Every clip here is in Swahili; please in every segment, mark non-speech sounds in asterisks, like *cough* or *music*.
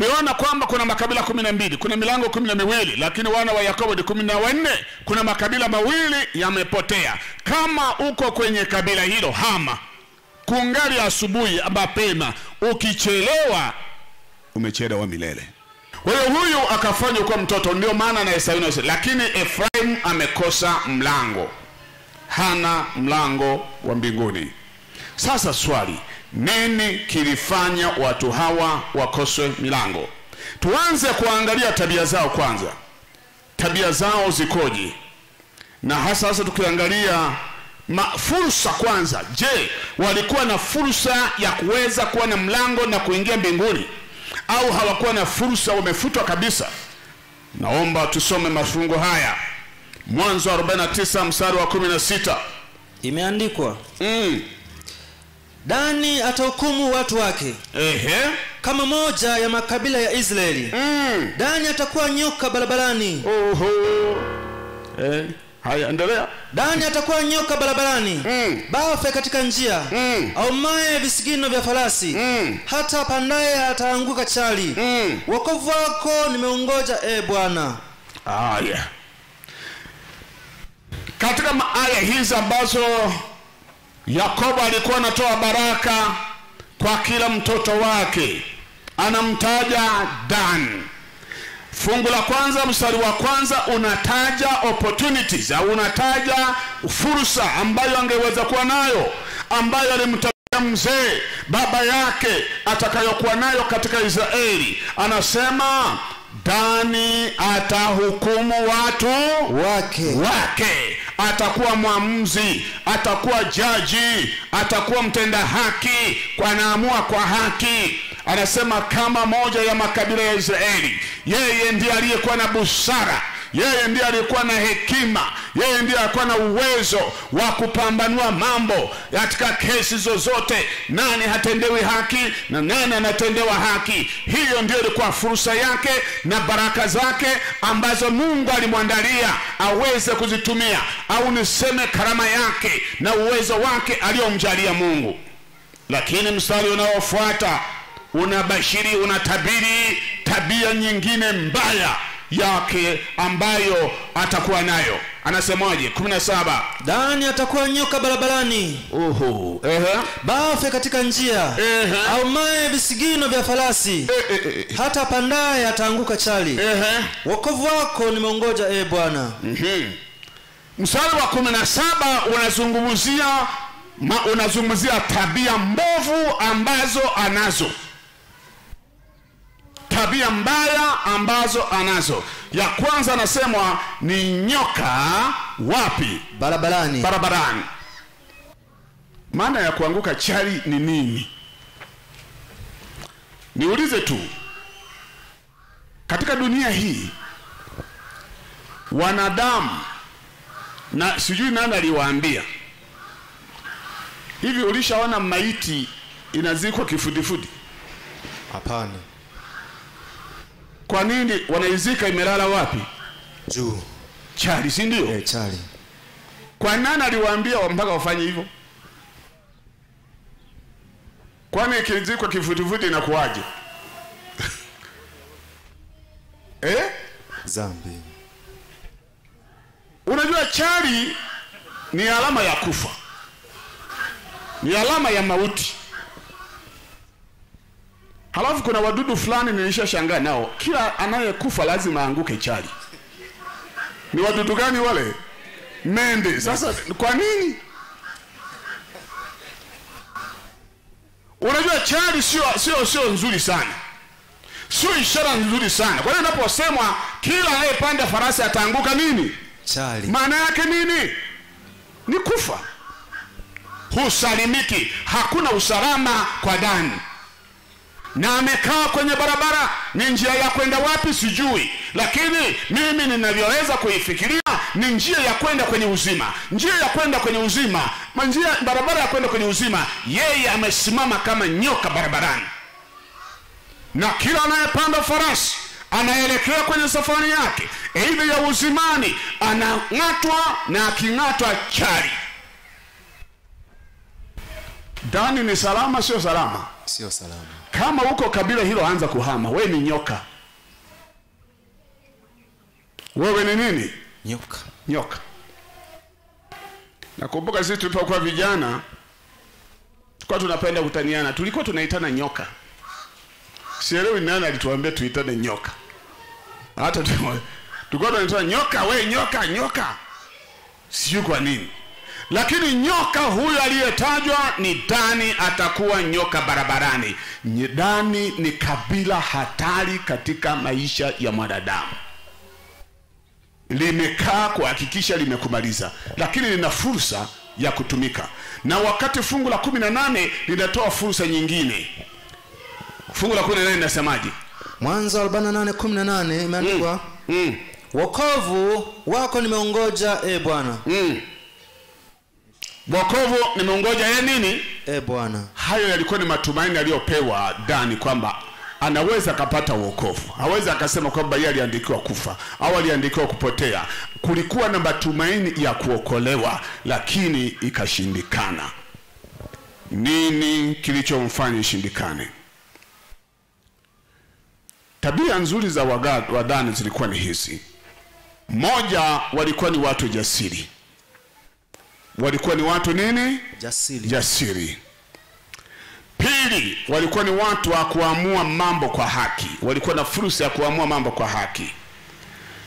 tuliona kwamba kuna makabila kumi na mbili kuna milango kumi na miwili lakini wana wa yakobo ni kumi na wanne. Kuna makabila mawili yamepotea. Kama uko kwenye kabila hilo hama kungali asubuhi mapema ukichelewa umechelewa milele. Kwa hiyo huyu akafanywa kuwa mtoto ndio maana anahesabiwa na- lakini efraim amekosa mlango. Hana mlango wa mbinguni. Sasa swali nini kilifanya watu hawa wakoswe milango? Tuanze kuangalia tabia zao kwanza. Tabia zao zikoje? Na hasa hasa tukiangalia ma, fursa kwanza. Je walikuwa na fursa ya kuweza kuwa na mlango na kuingia mbinguni? Au hawakuwa na fursa wamefutwa kabisa? Naomba tusome mafungo haya. Mwanzo 49 mstari wa 16 imeandikwa. Mm. Dani atahukumu watu wake ehe kama moja ya makabila ya israeli mm. dani atakuwa nyoka barabarani Oho. Eh, haya endelea dani atakuwa nyoka barabarani Mm. bafe katika njia Mm. aumaye visigino vya farasi Mm. hata pandaye ataanguka chali Mm. wokovu wako nimeungoja e bwana haya katika maaya hizi ambazo yakobo alikuwa anatoa baraka kwa kila mtoto wake. Anamtaja dan. Fungu la kwanza mstari wa kwanza unataja opportunities au unataja fursa ambayo angeweza kuwa nayo ambayo alimtaja mzee baba yake atakayokuwa nayo katika israeli. Anasema dani atahukumu watu wake. wake. Atakuwa mwamuzi atakuwa jaji atakuwa mtenda haki kwa anaamua kwa haki. Anasema kama moja ya makabila ya israeli yeye ndiye aliyekuwa na busara yeye ndiye alikuwa na hekima. Yeye ndiye alikuwa na uwezo wa kupambanua mambo katika kesi zozote. Nani hatendewi haki na nani anatendewa haki? Hiyo ndio ilikuwa fursa yake na baraka zake ambazo mungu alimwandalia aweze kuzitumia. Au niseme karama yake na uwezo wake aliyomjalia mungu. Lakini mstari unaofuata unabashiri unatabiri tabia nyingine mbaya yake ambayo atakuwa nayo. Anasemaje? 17 dani atakuwa nyoka barabarani. Uhu. Ehe. Bafe katika njia. Ehe. Aumaye visigino vya farasi. Eh, eh, eh, hata pandaye ataanguka chali. Ehe. Wokovu wako nimeongoja e bwana. Mhm. mstari wa kumi na saba unazungumzia unazungumzia tabia mbovu ambazo anazo tabia mbaya ambazo anazo. Ya kwanza anasemwa ni nyoka wapi? Barabarani. Barabarani. Maana ya kuanguka chali ni nini? Niulize tu. Katika dunia hii wanadamu na sijui nani aliwaambia. Hivi ulishaona maiti inazikwa kifudifudi? Hapana kwa nini wanaizika imelala wapi? Juu. Chali si ndio? Eh, chali. Kwa nani aliwaambia wa- mpaka wafanye hivyo? Kwani ikizikwa kifutifuti inakuwaje? *laughs* Eh? zambi. Unajua chali ni alama ya kufa. Ni alama ya mauti halafu kuna wadudu fulani nilishashangaa nao. Kila anayekufa lazima aanguke chali. Ni wadudu gani wale? Mende. Sasa kwa nini? Unajua chali sio sio sio nzuri sana. Sio ishara nzuri sana. Kwa hiyo inaposemwa kila anayepanda farasi ataanguka nini? Chali. Maana yake nini? Ni kufa. Husalimiki. Hakuna usalama kwa dani na amekaa kwenye barabara. Ni njia ya kwenda wapi sijui. Lakini mimi ninavyoweza kuifikiria ni njia ya kwenda kwenye uzima. Njia ya kwenda kwenye uzima. Ma- njia barabara ya kwenda kwenye uzima. Yeye amesimama kama nyoka barabarani. Na kila anayepanda farasi anaelekea kwenye safari yake. Ile ya uzimani anang'atwa na aking'atwa chari Dani ni salama, sio salama? sio salama. Kama uko kabila hilo, anza kuhama. Wewe ni nyoka. Wewe ni nini? Nyoka. Nyoka. Nakumbuka sisi tulipokuwa vijana tulikuwa tunapenda kutaniana, tulikuwa tunaitana nyoka. Sielewi nani alituambia tuitane nyoka. Hata *laughs* tulikuwa tunaitana nyoka, we nyoka, nyoka. Sijui kwa nini, lakini nyoka huyu aliyetajwa ni Dani, atakuwa nyoka barabarani. Dani ni kabila hatari katika maisha ya mwanadamu limekaa kuhakikisha limekumaliza, lakini lina fursa ya kutumika. Na wakati fungu la kumi na nane linatoa fursa nyingine. Fungu la kumi na nane linasemaje? Mwanzo 48:18 imeandikwa Mm, mm. wokovu wako nimeongoja e Bwana, mm. Wokovu nimeungoja ye nini? e Bwana. Hayo yalikuwa ni matumaini aliyopewa Dani kwamba anaweza akapata wokovu, hawezi akasema kwamba yeye aliandikiwa kufa au aliandikiwa kupotea. Kulikuwa na matumaini ya kuokolewa, lakini ikashindikana. Nini kilichomfanya ishindikane? Tabia nzuri za Wadani zilikuwa ni hizi: moja, walikuwa ni watu jasiri, walikuwa ni watu nini? Jasiri. jasiri. Pili, walikuwa ni watu wa kuamua mambo kwa haki, walikuwa na fursa ya kuamua mambo kwa haki.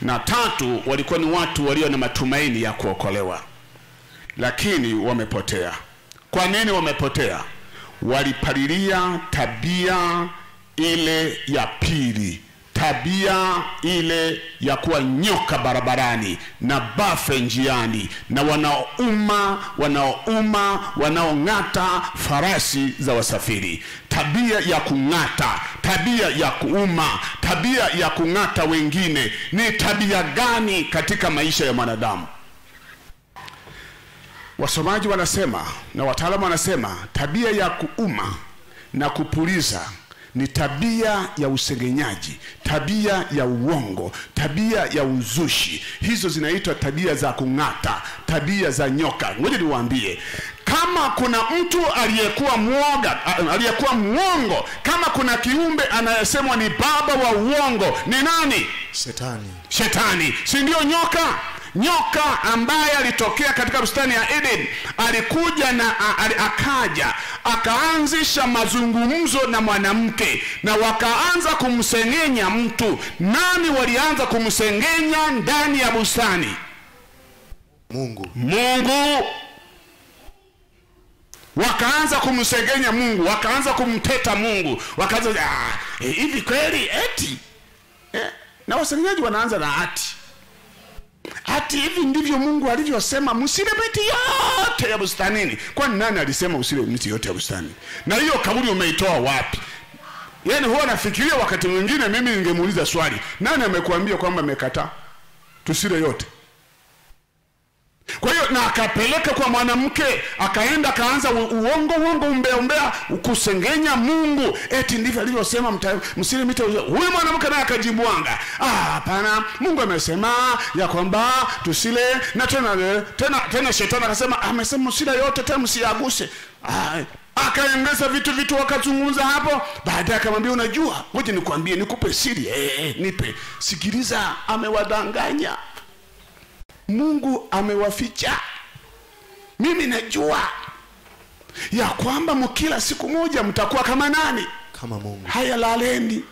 Na tatu, walikuwa ni watu walio na matumaini ya kuokolewa, lakini wamepotea. Kwa nini wamepotea? Walipalilia tabia ile ya pili, tabia ile ya kuwa nyoka barabarani na bafe njiani na wanaouma wanaouma wanaong'ata farasi za wasafiri, tabia ya kung'ata, tabia ya kuuma, tabia ya kung'ata wengine. Ni tabia gani katika maisha ya mwanadamu? Wasomaji wanasema na wataalamu wanasema tabia ya kuuma na kupuliza ni tabia ya usengenyaji, tabia ya uongo, tabia ya uzushi. Hizo zinaitwa tabia za kung'ata, tabia za nyoka. Ngoja niwaambie, kama kuna mtu aliyekuwa mwoga, aliyekuwa mwongo, kama kuna kiumbe anayesemwa ni baba wa uongo, ni nani? Shetani. Shetani, si ndio nyoka? Nyoka ambaye alitokea katika bustani ya Eden alikuja na a- akaja akaanzisha mazungumzo na mwanamke na wakaanza kumsengenya mtu. Nani walianza kumsengenya ndani ya bustani? Mungu. Mungu. Wakaanza kumsengenya Mungu, wakaanza kumteta Mungu, wakaanza "Ah, eh, hivi kweli eti eh, na wasengenyaji wanaanza na ati ati hivi ndivyo Mungu alivyosema msile miti yote ya bustanini. Kwani nani alisema usile miti yote ya bustani? Na hiyo kauli umeitoa wapi? Yaani huwa nafikiria wakati mwingine mimi ningemuuliza swali, nani amekuambia kwamba amekataa tusile yote? Kwa hiyo na akapeleka kwa mwanamke, akaenda akaanza uongo uongo, umbea umbea, kusengenya Mungu, eti ndivyo alivyosema, msiri mita. Huyu mwanamke naye akajibwanga, ah, hapana, Mungu amesema ya kwamba tusile, na tena tena tena, shetani akasema, amesema msile yote, tena msiaguse. Ah, akaongeza vitu vitu, wakazungumza hapo. Baadaye akamwambia, unajua, ngoja nikwambie, nikupe siri. Eh, eh, nipe. Sikiliza, amewadanganya Mungu amewaficha. Mimi najua ya kwamba mkila siku moja mtakuwa kama nani? Kama Mungu. Haya, laleni.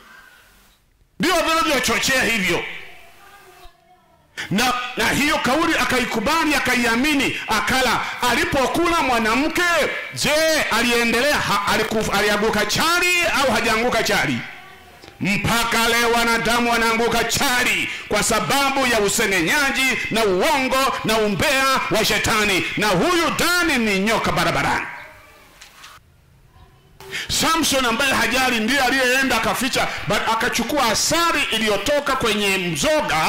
Ndio vinavyochochea hivyo, na, na hiyo kauli akaikubali, akaiamini, akala. Alipokula mwanamke, je, aliendelea alianguka chali au hajaanguka chali? Mpaka leo wanadamu wanaanguka chali kwa sababu ya usengenyaji na uongo na umbea wa shetani, na huyu Dani ni nyoka barabarani. Samson ambaye hajali ndiye aliyeenda akaficha, akachukua asari iliyotoka kwenye mzoga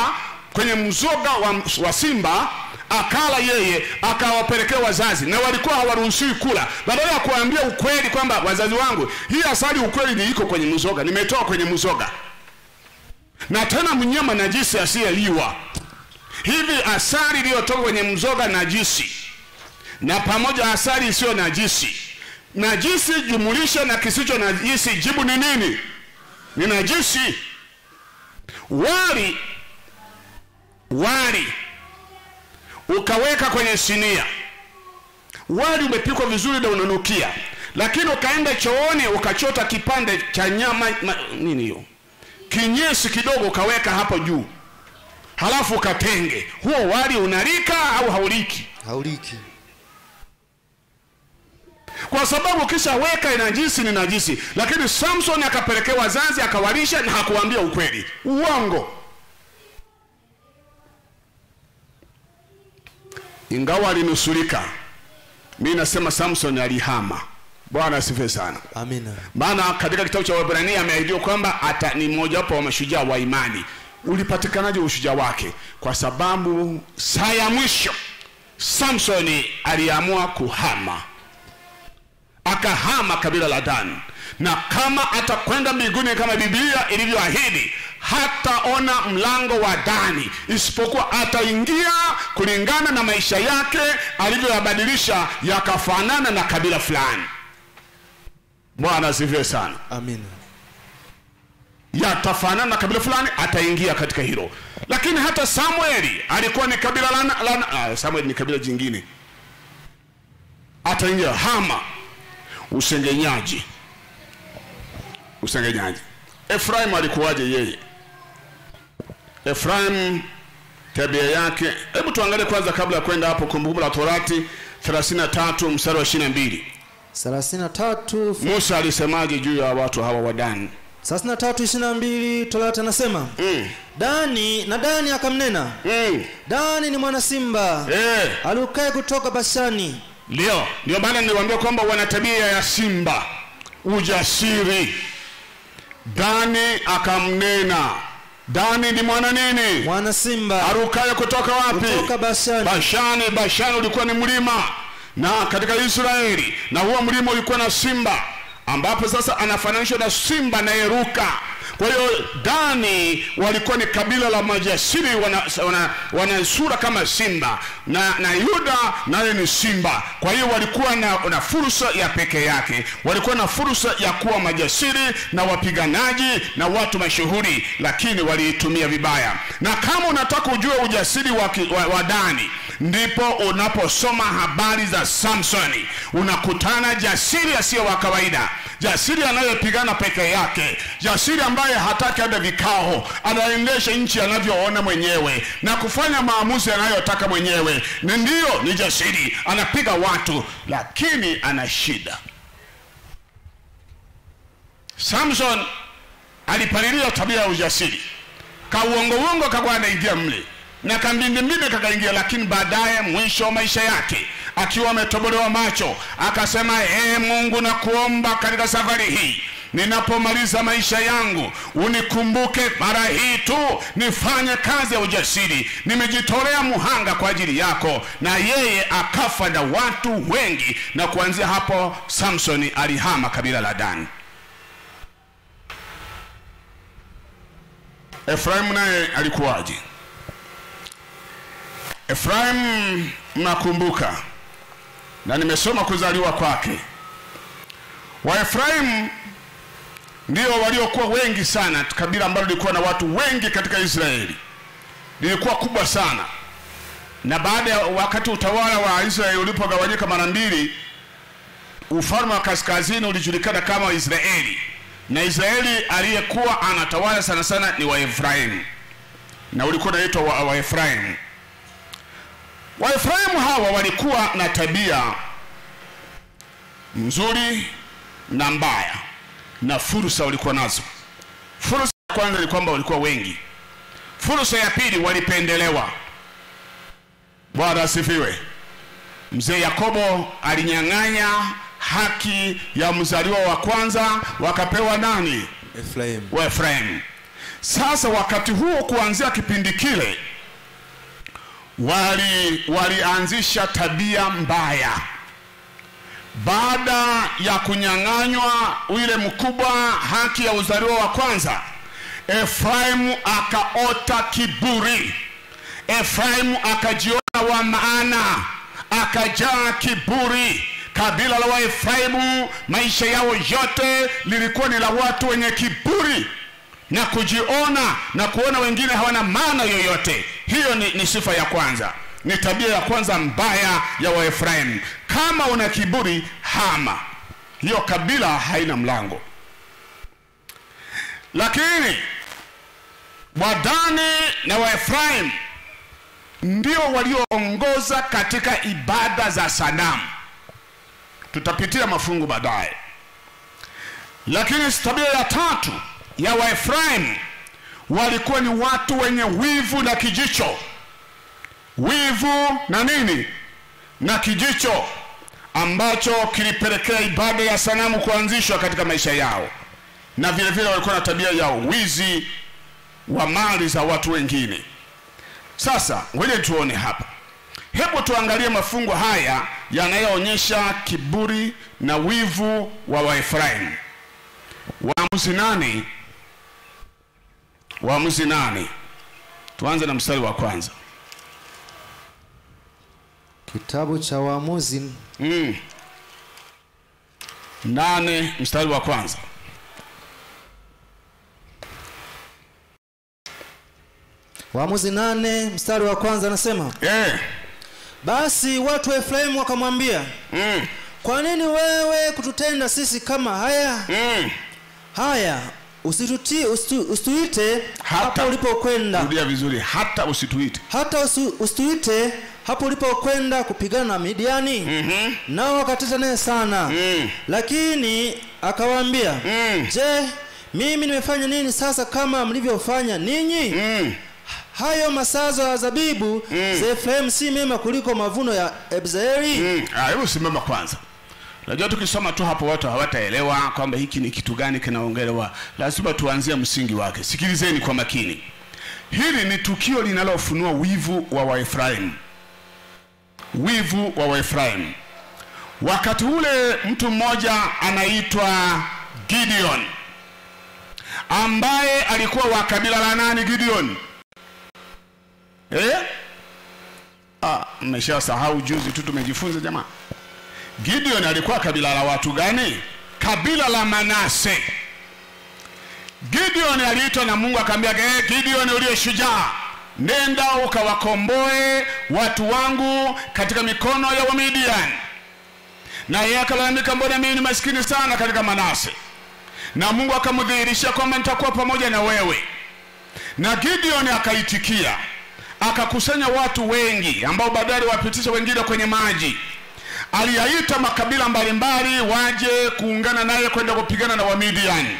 kwenye mzoga wa, wa simba akala yeye, akawapelekea wazazi, na walikuwa hawaruhusiwi kula. Badala ya kuambia ukweli kwamba wazazi wangu, hii asali ukweli ni iko kwenye mzoga, nimetoa kwenye mzoga, na tena mnyama najisi asiyeliwa. Hivi asali iliyotoka kwenye mzoga najisi. Na pamoja asali isiyo najisi. Najisi jumulisha na kisicho najisi. Jibu ni nini? Ni najisi. Wali. Wali ukaweka kwenye sinia. Wali umepikwa vizuri na unanukia lakini ukaenda chooni ukachota kipande cha nyama ma, nini hiyo? Kinyesi kidogo ukaweka hapo juu. Halafu ukatenge. Huo wali unalika au hauliki? Hauliki. Kwa sababu ukishaweka inajisi ni najisi lakini samson akapelekewa wazazi akawalisha na hakuambia ukweli. Uongo ingawa alinusurika Mimi nasema samson alihama. Bwana asifiwe sana. Amina. Maana katika kitabu cha Waebrania ameahidiwa kwamba ata ni mmojawapo wa mashujaa wa imani. Ulipatikanaje ushujaa wake? Kwa sababu saa ya mwisho samsoni aliamua kuhama akahama kabila la dani. Na kama atakwenda mbinguni kama biblia ilivyoahidi hataona mlango wa dani isipokuwa ataingia kulingana na maisha yake alivyoyabadilisha yakafanana na kabila fulani. Bwana asifiwe sana. Amina yatafanana na kabila fulani ataingia katika hilo. Lakini hata samueli alikuwa ni kabila la, la ah, samueli ni kabila jingine. Ataingia hama usengenyaji usengenyaji efraimu alikuwaje yeye efraimu tabia yake hebu tuangalie kwanza kabla ya kwenda hapo kumbukumbu la torati 33 mstari wa 22 33 musa alisemaje juu ya watu hawa wa dani 33 22 torati anasema mm. dani na dani akamnena mm. dani ni mwana simba eh. alukae kutoka bashani ndio ndio maana niliwaambia kwamba wana tabia ya simba. Ujasiri. Dani akamnena. Dani ni mwana nini? Mwana simba. Arukaye kutoka wapi? Kutoka bashani. Bashani bashani ulikuwa ni mlima. Na katika israeli na huo mlima ulikuwa na simba. Ambapo sasa anafananishwa na simba anayeruka kwa hiyo dani walikuwa ni kabila la majasiri wana, wana, wana sura kama simba. Na, na yuda naye ni simba. Kwa hiyo walikuwa na, na fursa ya pekee yake. Walikuwa na fursa ya kuwa majasiri na wapiganaji na watu mashuhuri lakini waliitumia vibaya. Na kama unataka ujue ujasiri wa, wa, wa dani ndipo unaposoma habari za samsoni unakutana jasiri asiyo wa kawaida jasiri anayepigana peke yake jasiri ambaye hataki hata vikao anaendesha nchi anavyoona mwenyewe na kufanya maamuzi anayotaka mwenyewe. Ni ndiyo ni jasiri anapiga watu lakini ana shida. Samson alipalilia tabia ya ujasiri. Kauongo-uongo kakuwa anaingia mle na kambindimbibi kakaingia lakini baadaye mwisho wa maisha yake akiwa ametobolewa macho akasema ee mungu nakuomba katika safari hii ninapomaliza maisha yangu unikumbuke mara hii tu nifanye kazi ya ujasiri. Nimejitolea muhanga kwa ajili yako na yeye akafa na watu wengi na kuanzia hapo samsoni alihama kabila la dani. Efraimu naye alikuwaje? Efraimu mnakumbuka na nimesoma kuzaliwa kwake. Waefraimu ndio waliokuwa wengi sana kabila ambalo lilikuwa na watu wengi katika israeli. Lilikuwa kubwa sana. Na baada ya wakati utawala wa israeli ulipogawanyika mara mbili ufalme wa kaskazini ulijulikana kama israeli. Na israeli aliyekuwa anatawala sana sana ni waefraimu. Na ulikuwa unaitwa wa- waefraimu. Waefraimu hawa walikuwa na tabia nzuri na mbaya na fursa walikuwa nazo. Fursa ya kwanza ni kwamba walikuwa wengi. Fursa ya pili walipendelewa. Bwana asifiwe. Mzee yakobo alinyang'anya haki ya mzaliwa wa kwanza wakapewa nani? Efraim. Sasa wakati huo kuanzia kipindi kile wali walianzisha tabia mbaya baada ya kunyang'anywa yule mkubwa haki ya uzaliwa wa kwanza. Efraimu akaota kiburi, Efraimu akajiona wa maana, akajaa kiburi. Kabila la waefraimu maisha yao yote lilikuwa ni la watu wenye kiburi. Na kujiona na kuona wengine hawana maana yoyote. Hiyo ni, ni sifa ya kwanza. Ni tabia ya kwanza mbaya ya waefraimu kama una kiburi hama. Hiyo kabila haina mlango. Lakini wadani na waefraimu ndio walioongoza katika ibada za sanamu. Tutapitia mafungu baadaye. Lakini tabia ya tatu ya waefraimu walikuwa ni watu wenye wivu na kijicho. Wivu na nini? Na kijicho ambacho kilipelekea ibada ya sanamu kuanzishwa katika maisha yao. Na vile vile walikuwa na tabia ya wizi wa mali za watu wengine. Sasa ngoja tuone hapa. Hebu tuangalie mafungo haya yanayoonyesha kiburi na wivu wa waefraimu. Waamuzi nane. Waamuzi nane. Tuanze na mstari wa kwanza kitabu cha waamuzi mm. nane mstari wa kwanza waamuzi nane mstari wa kwanza anasema eh. basi watu wa efraimu wakamwambia mm. kwa nini wewe kututenda sisi kama haya mm. haya usituti usitu, usituite Hata. hapo ulipokwenda rudia vizuri hata usituite hata usi- usituite hapo ulipokwenda kupigana na midiani mm-hmm. nao wakateta naye sana mm. lakini akawaambia Mm. je mimi nimefanya nini sasa kama mlivyofanya ninyi Mm. hayo masazo ya zabibu Mm. za efraimu si mema kuliko mavuno ya Ebzeri Mm. Ah, hebu simama kwanza najua tukisoma tu hapo watu hawataelewa kwamba hiki ni kitu gani kinaongelewa lazima tuanzie msingi wake sikilizeni kwa makini hili ni tukio linalofunua wivu wa waefraimu wivu wa waefraimu wakati ule mtu mmoja anaitwa gideon ambaye alikuwa wa kabila la nani gideon? Eh? ah, mmeshasahau juzi tu tumejifunza jamaa. Gideon alikuwa kabila la watu gani? Kabila la manase. Gideon aliitwa na mungu akamwambia, "Eh, gideon uliye shujaa nenda ukawakomboe watu wangu katika mikono ya wamidiani. Na yeye akalalamika mbona mimi ni maskini sana katika manase? Na mungu akamdhihirishia kwamba nitakuwa pamoja na wewe. Na gideon akaitikia akakusanya watu wengi ambao baadaye wapitisha wengine kwenye maji. Aliyaita makabila mbalimbali waje kuungana naye kwenda kupigana na wamidiani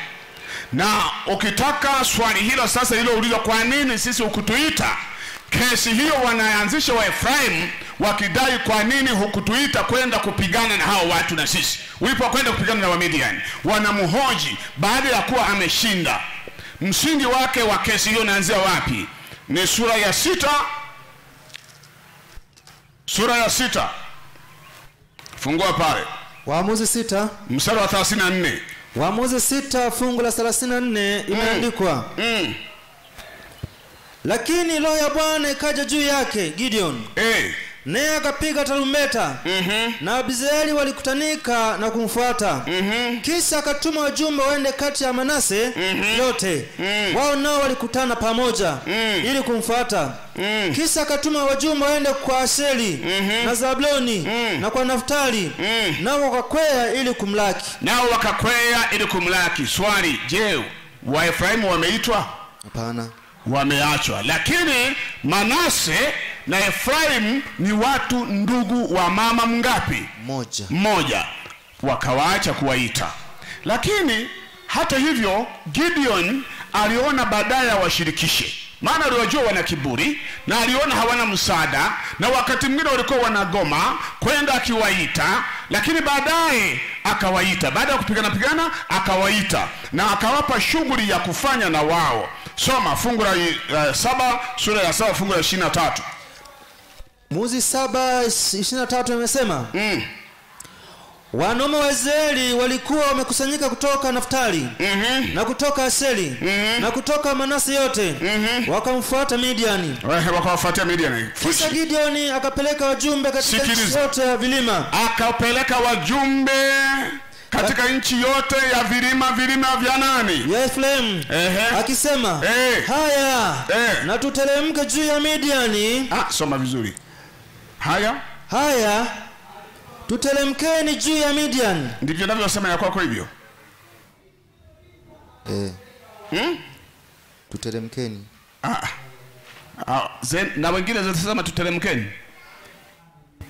na ukitaka swali hilo sasa hilo ulizo kwa nini sisi hukutuita? Kesi hiyo wanaanzisha wa efraimu wakidai kwa nini hukutuita kwenda kupigana na hao watu na sisi. Ulipokwenda kupigana na wamidiani. Wanamhoji baada ya kuwa ameshinda. Msingi wake wa kesi hiyo unaanzia wapi? Ni sura ya sita. Sura ya sita. Fungua pale. Waamuzi sita. Mstari wa 34 waamuzi sita fungu la 34 imeandikwa mm. mm. lakini roho ya bwana ikaja juu yake gideon hey. Naye akapiga tarumbeta mm-hmm. na abisraeli walikutanika na kumfuata Mm-hmm. kisha akatuma wajumbe waende kati ya manase mm-hmm. yote mm. wao nao walikutana pamoja mm. ili kumfuata mm. kisha akatuma wajumbe waende kwa asheri na zabuloni na kwa naftali mm. nao wakakwea ili kumlaki nao wakakwea ili kumlaki swali je waefraimu wameitwa hapana wameachwa. Lakini manase na efraimu ni watu ndugu wa mama mngapi moja Moja. wakawaacha kuwaita. Lakini hata hivyo gideon aliona baadaye awashirikishe maana aliwajua wana kiburi na aliona hawana msaada na wakati mwingine walikuwa wanagoma kwenda akiwaita lakini baadaye akawaita. Baada ya kupigana pigana akawaita na akawapa shughuli ya kufanya na wao soma fungu la uh, saba sura ya saba fungu la ishirini na tatu muzi saba ishirini na tatu imesema mm. wanaume wa israeli walikuwa wamekusanyika kutoka naftali mm -hmm. na kutoka aseli na kutoka manase yote mm -hmm. wakamfuata midiani Wehe, wakawafuatia Midiani. kisha gideoni akapeleka wajumbe katika nchi yote ya vilima akapeleka wajumbe katika nchi yote ya vilima vilima vya nani ya Ehe. akisema Ehe. haya Ehe. na tuteremke juu ya midiani ah, soma vizuri haya haya tuteremkeni juu ya midiani ndivyo navyosema ya kwako hivyo eh. hmm? tuteremkeni ah. Ah, zen, na wengine zinasema tuteremkeni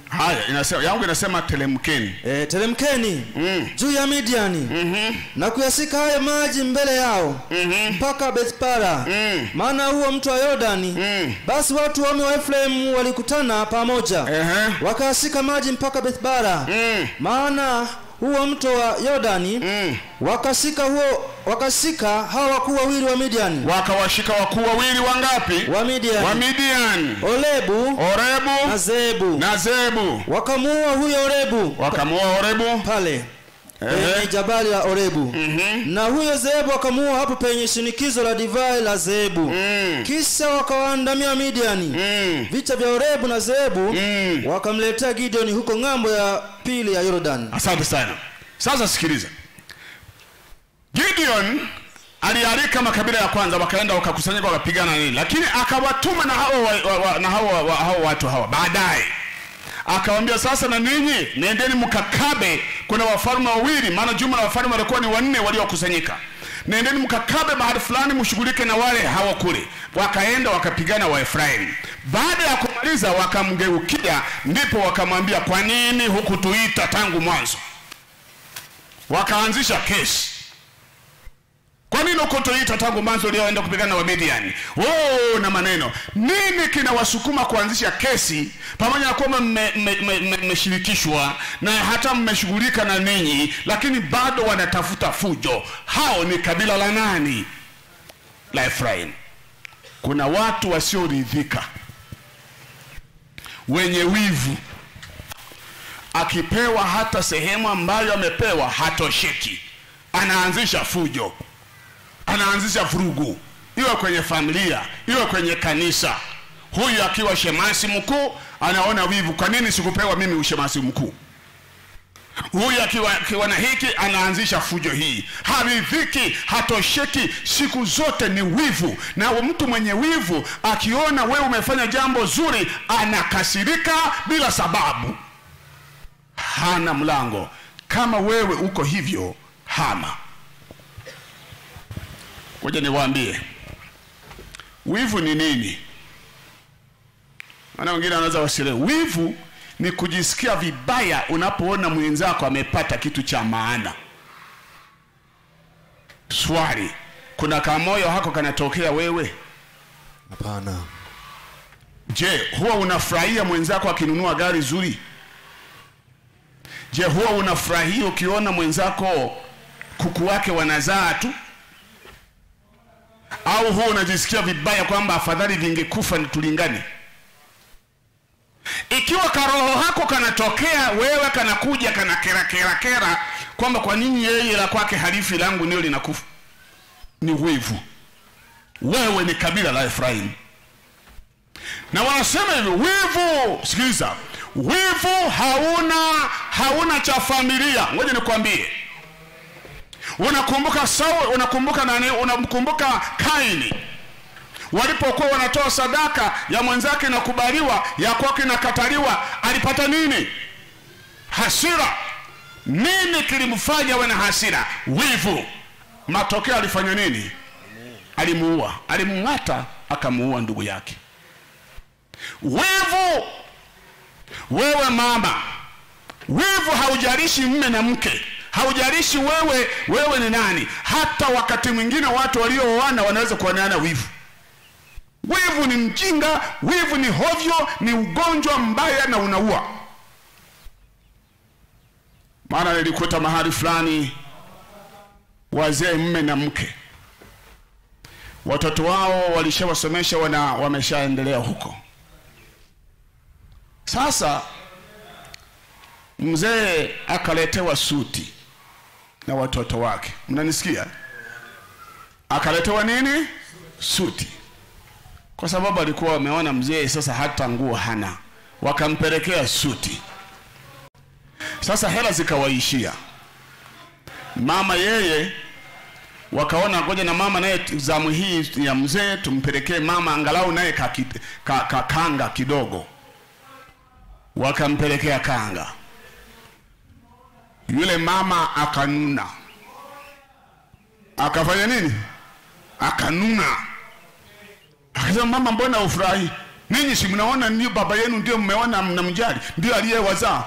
haya inasema yangu inasema telemkeni. e, telemkeni mm. juu ya midiani mm-hmm. na kuyasika hayo maji mbele yao Mm-hmm. mpaka bethpara Mm. maana huo mto wa yordani Mm. basi watu waume wa efraimu walikutana pamoja uh -huh. wakayasika maji mpaka bethpara Mm. maana huo mto wa yordani Mm. wakasika huo wakasika hawa wakuu wawili wa midiani. Wakawashika wakuu wawili wangapi wa midiani. Wa midian Orebu. Orebu na zebu. na zebu. Wakamuua huyo orebu. Wakamua orebu? Pale. Penye jabali la orebu Mhm. na huyo Zeebu akamuua hapo penye shinikizo la divai la Zeebu. Mm. kisha wakawaandamia midiani Mm. vita vya orebu na Zeebu Mm. wakamletea gideoni huko ng'ambo ya pili ya yordani asante sana sasa sikiliza gideon alialika makabila ya kwanza wakaenda wakakusanyika wakapigana nini lakini akawatuma na hao, wa, wa, wa, na hao, wa, wa, hao watu hawa baadaye akawambia sasa na ninyi nendeni mkakabe. Kuna wafalme wawili maana jumla wafalme walikuwa ni wanne waliokusanyika. Nendeni mkakabe mahali fulani mshughulike na wale hawa kule wakaenda wakapigana waefraimu baada ya kumaliza wakamgeukia ndipo wakamwambia kwa nini hukutuita tangu mwanzo? Wakaanzisha kesi kwa nini hukutuita tangu mwanzo ulioenda kupigana na wamidiani? Oh, na maneno. Nini kinawasukuma kuanzisha kesi pamoja na kwamba mmeshirikishwa na hata mmeshughulika na ninyi lakini bado wanatafuta fujo? Hao ni kabila la nani? La efraim. Kuna watu wasioridhika wenye wivu. Akipewa hata sehemu ambayo amepewa hatosheki. Anaanzisha fujo anaanzisha vurugu iwe kwenye familia iwe kwenye kanisa. Huyu akiwa shemasi mkuu anaona wivu. Kwa nini sikupewa mimi ushemasi mkuu? Huyu akiwa, akiwa na hiki anaanzisha fujo hii. Haridhiki hatosheki. Siku zote ni wivu. Na mtu mwenye wivu akiona wewe umefanya jambo zuri anakasirika bila sababu. Hana mlango. Kama wewe uko hivyo hama ngoja niwaambie. Wivu ni nini? Maana wengine wanaweza wasielewe. Wivu ni kujisikia vibaya unapoona mwenzako amepata kitu cha maana. Swali kuna kamoyo hako kanatokea wewe? Hapana. Je huwa unafurahia mwenzako akinunua gari zuri? Je huwa unafurahia ukiona mwenzako kuku wake wanazaa tu au huwa unajisikia vibaya kwamba afadhali vingekufa tulingane? Ikiwa karoho hako kanatokea wewe kanakuja kana kera kera kera kwamba kwa nini yeye la kwake halifi langu ndio linakufa? Ni wivu. Wewe ni kabila la efraimu. Na wanasema hivyo wivu sikiliza wivu hauna hauna cha familia. Ngoja nikwambie unakumbuka saul unakumbuka nani? Unamkumbuka kaini. Walipokuwa wanatoa sadaka ya mwenzake inakubaliwa ya kwake inakataliwa alipata nini? Hasira. Nini kilimfanya awe na hasira? Wivu. Matokeo alifanya nini? Alimuua. Alimng'ata akamuua ndugu yake. Wivu. Wewe mama wivu haujalishi mme na mke haujalishi wewe wewe ni nani. Hata wakati mwingine watu waliooana wanaweza kuoneana wivu. Wivu ni mjinga wivu ni hovyo ni ugonjwa mbaya na unaua. Maana nilikuta mahali fulani wazee mme na mke. Watoto wao walishawasomesha wana wameshaendelea huko. Sasa mzee akaletewa suti na watoto wake. Mnanisikia? Akaletewa nini? Suti. Kwa sababu alikuwa wameona mzee sasa hata nguo hana. Wakampelekea suti. Sasa hela zikawaishia. Mama yeye wakaona ngoja na mama naye zamu hii ya mzee tumpelekee mama angalau naye kakanga ka, ka, kidogo. Wakampelekea kanga yule mama akanuna. Akafanya nini? Akanuna. Akasema mama mbona ufurahi ninyi si mnaona ndio baba yenu ndio mmeona mnamjali? Ndio aliyewazaa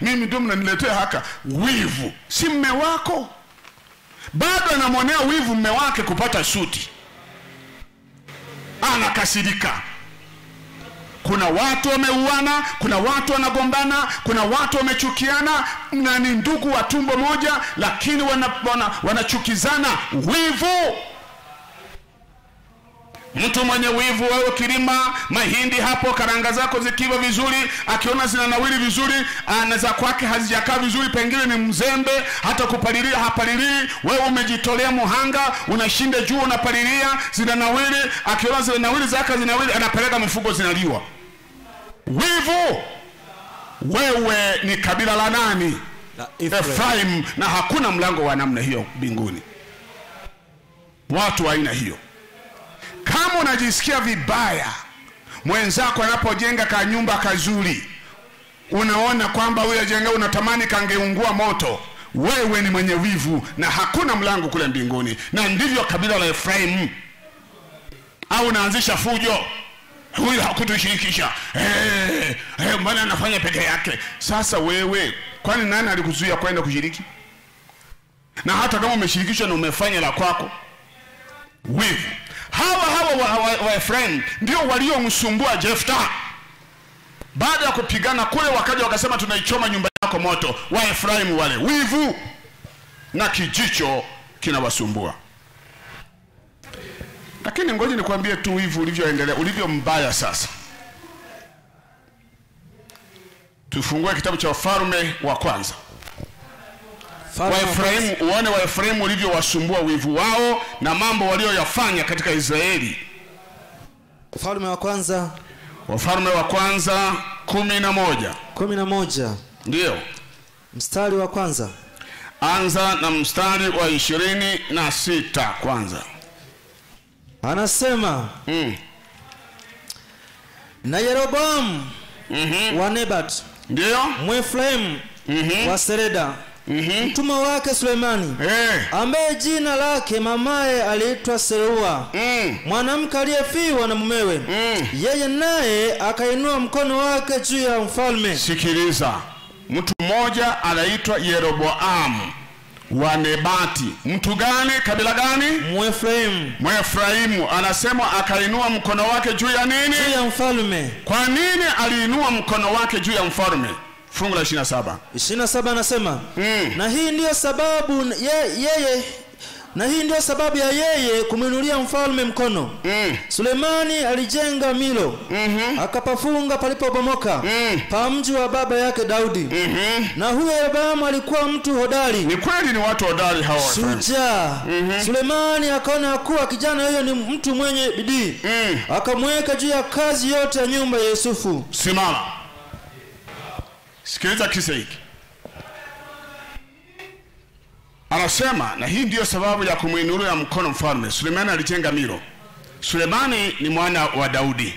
mimi ndio mnaniletea haka. Wivu. Si mme wako? Bado anamwonea wivu mme wake kupata suti. Anakasirika kuna watu wameuana kuna watu wanagombana kuna watu wamechukiana na ni ndugu wa tumbo moja lakini wanachukizana wana, wanachukizana. Wivu! Mtu mwenye wivu wewe kilima mahindi hapo karanga zako zikiva vizuri akiona zinanawili vizuri na za kwake hazijakaa vizuri pengine ni mzembe hata kupalilia hapalilii. Wewe umejitolea muhanga unashinda juu unapalilia zinanawili. akiona zinanawili zake zinawili, anapeleka mifugo zinaliwa wivu! Wewe ni kabila la nani? La. Efraim na hakuna mlango wa namna hiyo mbinguni. Watu wa aina hiyo. Kama unajisikia vibaya mwenzako anapojenga ka nyumba kazuri unaona kwamba huyo jenga unatamani kangeungua moto wewe ni mwenye wivu na hakuna mlango kule mbinguni. Na ndivyo kabila la efraimu au unaanzisha fujo huyu hakutushirikisha hey, hey, mbona anafanya peke yake? Sasa wewe kwani nani alikuzuia kwenda kushiriki? Na hata kama umeshirikishwa na umefanya la kwako wivu. Hawa hawa wa, wa, wa Efraim ndio waliomsumbua Jefta baada ya kupigana kule, wakaja wakasema tunaichoma nyumba yako moto. Waefraimu wale wivu na kijicho kinawasumbua. Lakini ngoja nikwambie tu hivi ulivyoendelea, ulivyo mbaya sasa. Tufungue kitabu cha Wafalme wa kwanza. Waefraimu, uone Waefraimu ulivyowasumbua wivu wao na mambo walioyafanya katika Israeli. Wafalme wa kwanza. Wafalme wa kwanza kumi na moja. Kumi na moja. Ndiyo. Mstari wa kwanza. Anza na mstari wa ishirini na sita kwanza. Anasema Mm. na Yeroboamu -hmm. wa Nebat Ndiyo Mwefraimu Mhm. wa Sereda mm-hmm. mtuma wake Sulemani hey. ambaye jina lake mamaye aliitwa Serua Mm. mwanamke aliyefiwa na mumewe Mm. yeye naye akainua mkono wake juu ya mfalme Sikiliza, mtu mmoja anaitwa Yeroboamu wa Nebati. Mtu gani? Kabila gani? Mwefraimu Mwefraimu. Anasema akainua mkono wake juu ya nini? juu ya mfalme Kwa nini aliinua mkono wake juu ya mfalme? Fungu la 27. 27 anasema Mm. na hii ndiyo sababu yeye ye, yeye na hii ndio sababu ya yeye kumwinulia mfalme mkono Mm. Sulemani alijenga Milo mm-hmm. akapafunga palipobomoka Mm. pa mji wa baba yake Daudi mm-hmm. na huyo Yerobamu alikuwa mtu hodari Ni kweli ni watu hodari hawa shujaa mm-hmm. Sulemani akaona kuwa kijana huyo ni mtu mwenye bidii Mm. akamweka juu ya kazi yote ya nyumba ya Yusufu Simama, sikiliza kisa hiki. Anasema, na hii ndiyo sababu ya kumwinulia mkono mfalme. Sulemani alijenga Milo. Sulemani ni mwana wa Daudi.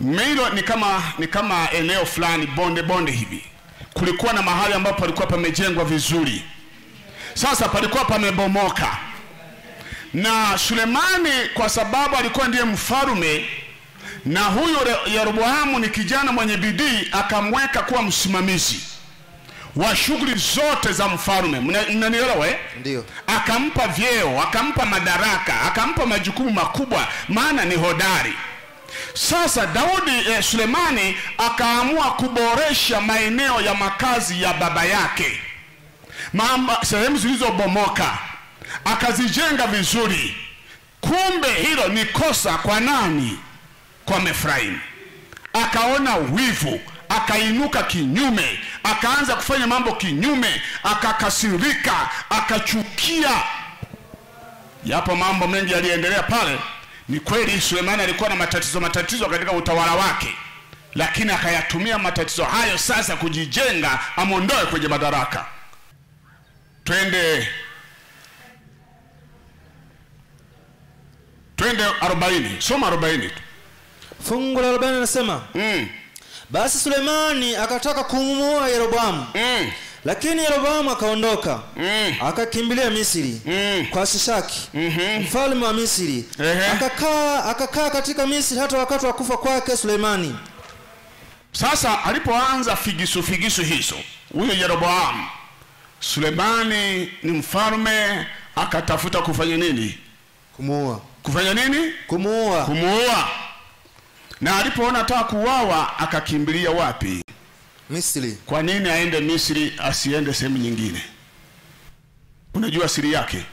Milo ni kama ni kama eneo fulani bonde bonde hivi. Kulikuwa na mahali ambapo palikuwa pamejengwa vizuri, sasa palikuwa pamebomoka, na Sulemani kwa sababu alikuwa ndiye mfalme na huyo Yeroboamu ni kijana mwenye bidii, akamweka kuwa msimamizi wa shughuli zote za mfalme. Mna- Mnanielewa eh? Ndio. Akampa vyeo, akampa madaraka, akampa majukumu makubwa, maana ni hodari. Sasa Daudi eh, Sulemani akaamua kuboresha maeneo ya makazi ya baba yake, sehemu zilizobomoka akazijenga vizuri. Kumbe hilo ni kosa kwa nani? Kwa Mefraimu. Akaona wivu, akainuka kinyume akaanza kufanya mambo kinyume akakasirika akachukia. Yapo mambo mengi yaliendelea pale. Ni kweli sulemani alikuwa na matatizo matatizo katika utawala wake lakini akayatumia matatizo hayo sasa kujijenga amwondoe kwenye madaraka. Twende twende 40 soma 40 tu. Fungu la 40 nasema mm, basi sulemani akataka kumuua yeroboamu. Mm, lakini yeroboamu akaondoka. Mm, akakimbilia misri. Mm. kwa shishaki Mhm. mfalme wa misri. Ehe. akakaa akakaa katika misri hata wakati wa kufa kwake sulemani sasa alipoanza figisu figisu hizo huyo yeroboamu sulemani ni mfalme akatafuta kufanya nini? Kumuua. Kufanya nini? Kumuua. Kumuua na alipoona ataka kuuawa akakimbilia wapi? Misri. Kwa nini aende misri asiende sehemu nyingine? Unajua siri yake?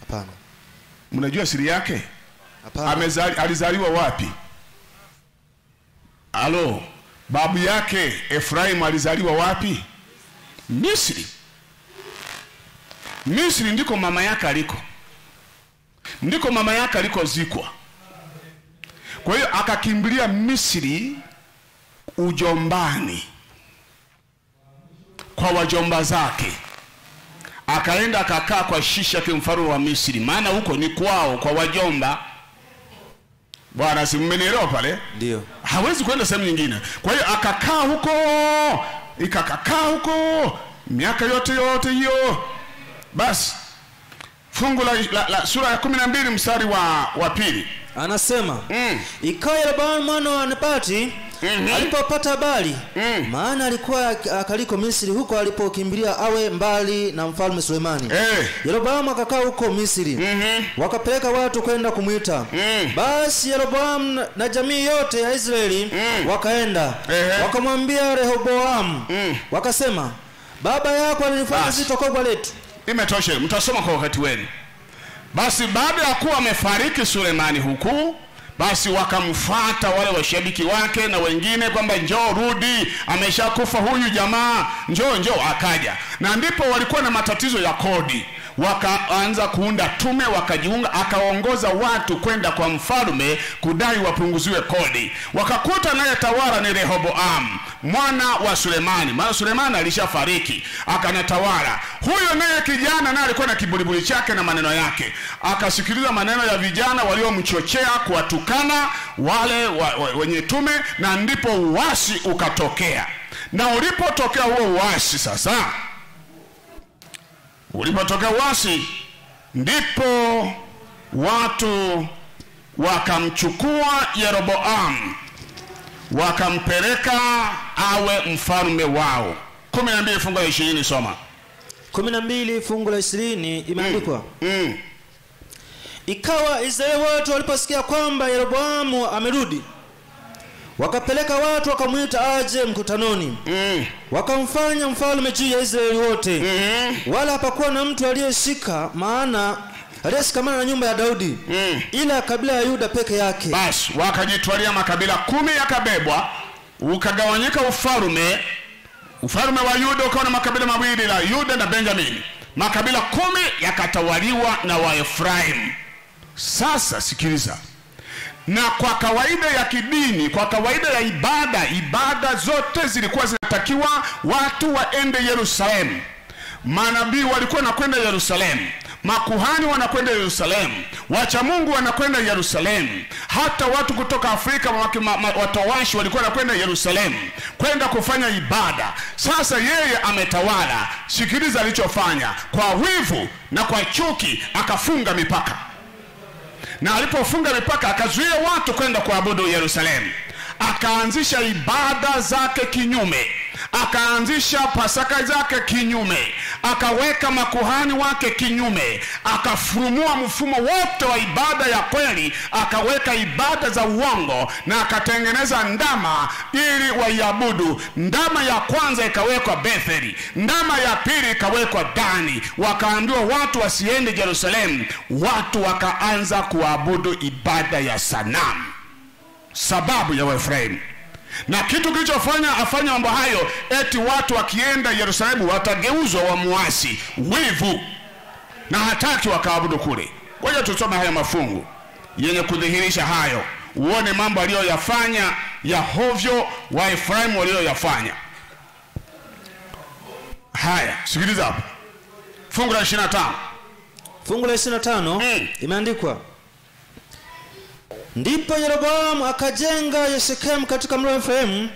Hapana. Mnajua siri yake? Hapana. Amezali, alizaliwa wapi? Alo babu yake efraimu alizaliwa wapi? Misri. Misri ndiko mama yake aliko. Ndiko mama yake alikozikwa kwa hiyo akakimbilia misri ujombani kwa wajomba zake. Akaenda akakaa kwa shishaki mfalme wa misri. Maana huko ni kwao kwa wajomba. Bwana si mmenielewa pale? Ndio. Hawezi kwenda sehemu nyingine. Kwa hiyo akakaa huko ikakakaa huko miaka yote yote hiyo. Basi fungu la, la, la sura ya kumi na mbili mstari wa, wa pili anasema mm. ikawa yeroboamu mwana wa nepati Mhm. alipopata habari Mm. maana alikuwa akaliko misiri huko alipokimbilia awe mbali na mfalme sulemani eh. yeroboamu akakaa huko misiri mm wakapeleka watu kwenda kumwita Mm. basi yeroboamu na- jamii yote ya israeli Mm. wakaenda wakamwambia rehoboamu Mm. wakasema baba yako alinifanya zito kogwa letu imetoshe mtasoma kwa wakati wenu basi baada ya kuwa amefariki sulemani huku basi wakamfuata wale washabiki wake na wengine kwamba njoo rudi ameshakufa huyu jamaa njoo njoo akaja. Na ndipo walikuwa na matatizo ya kodi wakaanza kuunda tume wakajiunga akaongoza watu kwenda kwa mfalme kudai wapunguziwe kodi. Wakakuta naye tawala ni rehoboam mwana wa sulemani. Maana sulemani alishafariki akanatawala. Huyo naye kijana naye alikuwa na kibulibuli chake na maneno yake. Akasikiliza maneno ya vijana waliomchochea kuwatukana wale wa, wa, wenye tume na ndipo uasi ukatokea. Na ulipotokea huo uasi sasa ulipotokea uasi ndipo watu wakamchukua yeroboamu wakampeleka awe mfalme wao kumi na mbili fungu la ishirini soma kumi na mbili fungu la ishirini imeandikwa mm. mm. ikawa israeli wote waliposikia kwamba yeroboamu amerudi wakapeleka watu wakamwita aje mkutanoni. Mm. wakamfanya mfalme juu ya israeli wote. Mm-hmm. wala hapakuwa na mtu aliyeshika maana aliyeshikamana na nyumba ya daudi. Mm. ila kabila ya yuda peke yake. Basi wakajitwalia makabila kumi yakabebwa ukagawanyika ufalume. Ufalume wa yuda ukawa na makabila mawili la yuda na benjamini makabila kumi yakatawaliwa na waefraimu. Sasa sikiliza na kwa kawaida ya kidini kwa kawaida ya ibada ibada zote zilikuwa zinatakiwa watu waende yerusalemu. Manabii walikuwa wanakwenda yerusalemu. Makuhani wanakwenda yerusalemu. Wacha mungu wanakwenda yerusalemu. Hata watu kutoka afrika ma- ma- watowashi walikuwa wanakwenda yerusalemu kwenda kufanya ibada. Sasa yeye ametawala. Sikiliza alichofanya. Kwa wivu na kwa chuki akafunga mipaka na alipofunga mipaka akazuia watu kwenda kuabudu yerusalemu. Akaanzisha ibada zake kinyume akaanzisha pasaka zake kinyume akaweka makuhani wake kinyume akafurumua mfumo wote wa ibada ya kweli akaweka ibada za uongo na akatengeneza ndama ili waiabudu. Ndama ya kwanza ikawekwa betheli ndama ya pili ikawekwa dani. Wakaambiwa watu wasiende jerusalemu watu wakaanza kuabudu ibada ya sanamu. Sababu ya waefraimu na kitu kilichofanya afanye mambo hayo eti watu wakienda yerusalemu watageuzwa wamuasi wivu na hataki wakaabudu kule. Ngoja tusome haya mafungu yenye kudhihirisha hayo uone mambo aliyoyafanya ya hovyo wa Efraimu walioyafanya haya sikiliza hapo fungu la 25 fungu la 25 Mm. imeandikwa ndipo yeroboamu akajenga yeshekemu katika mlo wa efraimu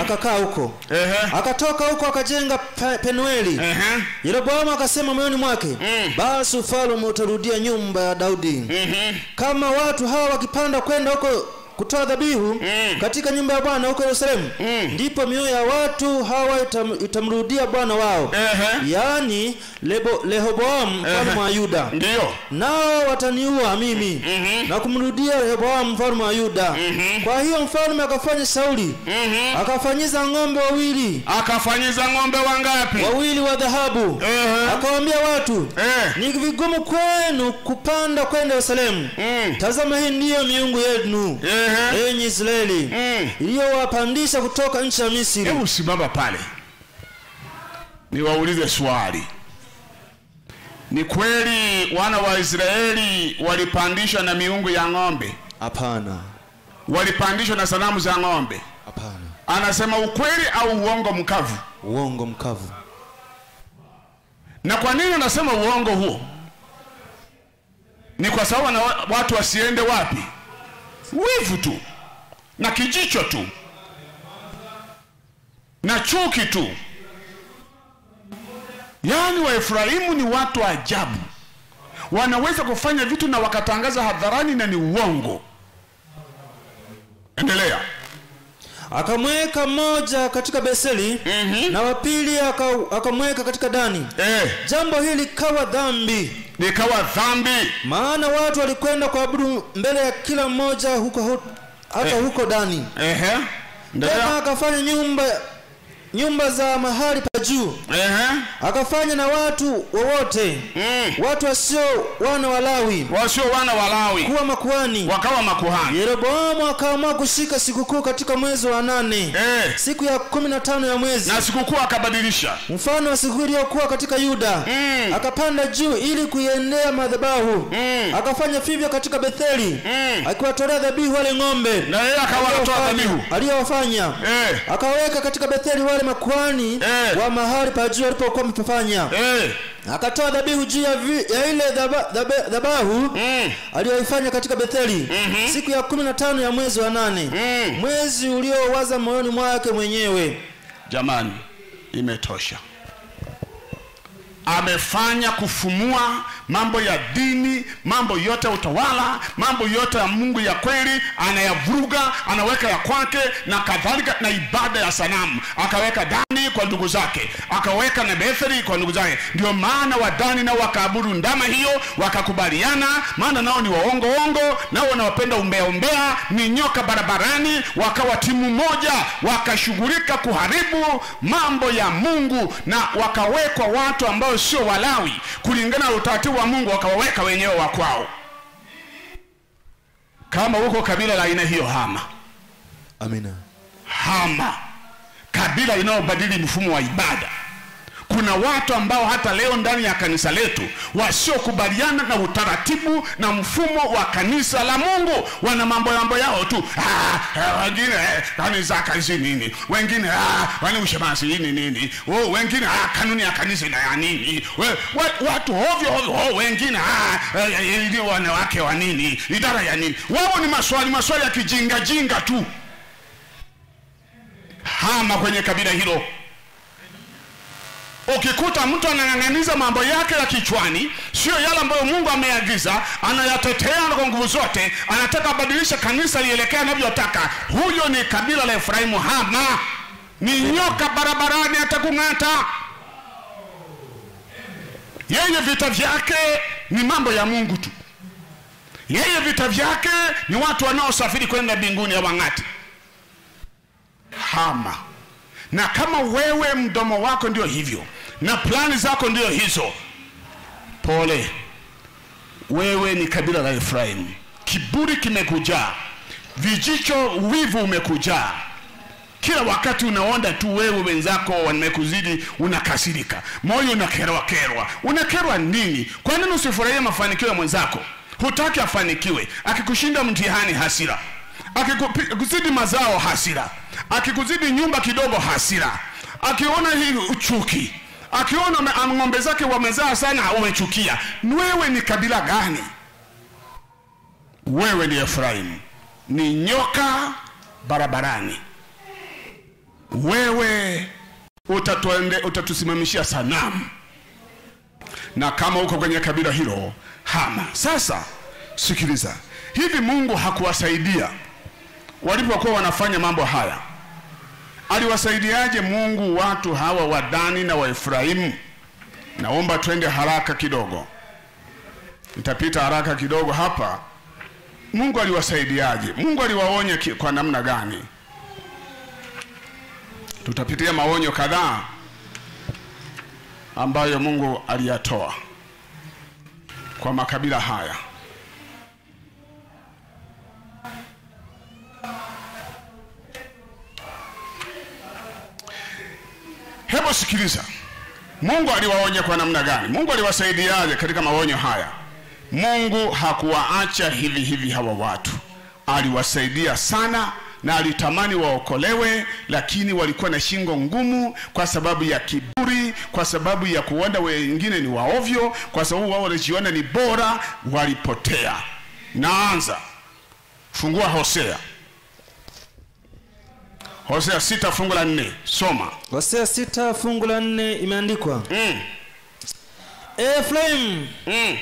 akakaa huko uh-huh. akatoka huko akajenga penueli uh-huh. yeroboamu akasema moyoni mwake mm. basi ufalme utarudia nyumba ya daudi mm-hmm. kama watu hawa wakipanda kwenda huko kutoa dhabihu mm. katika nyumba ya bwana huko yerusalemu. Mm. ndipo mioyo ya watu hawa itam, itamrudia bwana wao. Uh-huh. yaani Lebo- rehoboamu mfalme wa yuda. Ndio. Nao wataniua mimi na kumrudia rehoboamu mfalme wa yuda. Kwa hiyo mfalme akafanya shauri akafanyiza ng'ombe wawili. Akafanyiza ng'ombe wangapi? Wawili wa dhahabu. Uh-huh. akawaambia watu Eh. ni vigumu kwenu kupanda kwenda yerusalemu. Mm. tazama hii ndiyo miungu yenu Ehe. enyi israeli Mm. iliyowapandisha kutoka nchi ya misri. Hebu simama pale. Niwaulize swali. Ni kweli wana wa israeli walipandishwa na miungu ya ng'ombe? Hapana. Walipandishwa na sanamu za ng'ombe? Hapana. Anasema ukweli au uongo mkavu? Uongo mkavu. Na kwa nini anasema uongo huo? Ni kwa sababu na watu wasiende wapi wivu tu na kijicho tu na chuki tu. Yaani waefraimu ni watu ajabu. Wanaweza kufanya vitu na wakatangaza hadharani na ni uongo. Endelea akamweka mmoja katika beseli mm-hmm. na wapili aka- akamweka katika dani eh, jambo hili likawa dhambi likawa dhambi maana watu walikwenda kuabudu mbele ya kila mmoja huko hata Eh. huko dani Ehe. tena akafanya nyumba nyumba za mahali pa juu. Uh -huh. akafanya na watu wowote. Mm. watu wasio wana walawi wasio wana walawi kuwa makuhani. Wakawa makuhani. Yeroboamu akaamua kushika sikukuu katika mwezi wa nane. Eh, siku ya kumi na tano ya mwezi. Na sikukuu akabadilisha. Mfano wa sikukuu iliyokuwa katika yuda. Mm. akapanda juu ili kuiendea madhabahu. Mm. akafanya vivyo katika betheli. Mm. akiwatolea dhabihu wale ng'ombe. Na yeye akawatoa dhabihu. Aliyowafanya eh, akaweka katika betheli wale makuhani Eh. wa mahali pa juu alipokuwa amepafanya. Eh, akatoa dhabihu juu ya, vi, ya ile dhabahu mm, aliyoifanya katika betheli. Mm-hmm. siku ya kumi na tano ya mwezi wa nane. Mm. mwezi uliowaza moyoni mwake mwenyewe. Jamani imetosha amefanya kufumua mambo ya dini mambo yote ya utawala mambo yote ya mungu ya kweli anayavuruga anaweka ya kwake na kadhalika na ibada ya sanamu. Akaweka dani kwa ndugu zake akaweka na betheli kwa ndugu zake. Ndio maana wadani nao wakaabudu ndama hiyo wakakubaliana maana nao ni waongo ongo, nao wanawapenda umbea umbea ni nyoka barabarani. Wakawa timu moja wakashughulika kuharibu mambo ya mungu na wakawekwa watu ambao sio walawi kulingana na utaratibu wa mungu wakawaweka wenyewe wa kwao. Kama huko kabila la aina hiyo hama. Amina. Hama. Kabila inayobadili mfumo wa ibada kuna watu ambao hata leo ndani ya kanisa letu wasiokubaliana na utaratibu na mfumo wa kanisa la mungu. Wana mambo mambo yao tu. Ah, eh, wengine eh, kanisa kazi nini? Wengine ah, ushemasi nini nini? Oh, wengine ah, kanuni ya kanisa ya nini? We, we, watu ovyo ovyo oh, wengine ah, eh, wanawake wa nini? Idara ya nini? Wao ni maswali maswali ya kijingajinga tu. Hama kwenye kabila hilo ukikuta mtu anang'ang'aniza mambo yake ya kichwani sio yale ambayo mungu ameagiza anayatetea kwa nguvu zote anataka abadilishe kanisa lielekea anavyotaka. Huyo ni kabila la efraimu hama. Ni nyoka barabarani atakung'ata. Yeye vita vyake ni mambo ya mungu tu. Yeye vita vyake ni watu wanaosafiri kwenda mbinguni ya wang'ati hama. Na kama wewe mdomo wako ndio hivyo na plani zako ndio hizo. Pole. Wewe ni kabila la efraimu kiburi kimekujaa. Vijicho wivu umekujaa kila wakati unaonda tu wewe wenzako wamekuzidi unakasirika. Moyo unakerwa kerwa unakerwa nini? Kwa nini usifurahie mafanikio ya mwenzako? Hutaki afanikiwe. Akikushinda mtihani hasira. Akikuzidi mazao hasira. Akikuzidi nyumba kidogo hasira. Akiona hii uchuki akiona ng'ombe zake wamezaa sana umechukia wewe ni kabila gani? Wewe ni efraimu ni nyoka barabarani. Wewe utatuende, utatusimamishia sanamu. Na kama uko kwenye kabila hilo hama. Sasa sikiliza. Hivi mungu hakuwasaidia walipokuwa wanafanya mambo haya aliwasaidiaje mungu watu hawa wa dani na waefraimu naomba twende haraka kidogo. Nitapita haraka kidogo hapa. Mungu aliwasaidiaje? Mungu aliwaonya kwa namna gani? Tutapitia maonyo kadhaa ambayo mungu aliyatoa kwa makabila haya hebu sikiliza. Mungu aliwaonya kwa namna gani? Mungu aliwasaidiaje katika maonyo haya? Mungu hakuwaacha hivi hivi hawa watu. Aliwasaidia sana na alitamani waokolewe lakini walikuwa na shingo ngumu kwa sababu ya kiburi kwa sababu ya kuona wengine ni waovyo kwa sababu wao walijiona ni bora walipotea. Naanza. Fungua hosea hosea sita fungu la nne. Soma. Hosea sita fungu la nne imeandikwa. Mm, efraimu mm.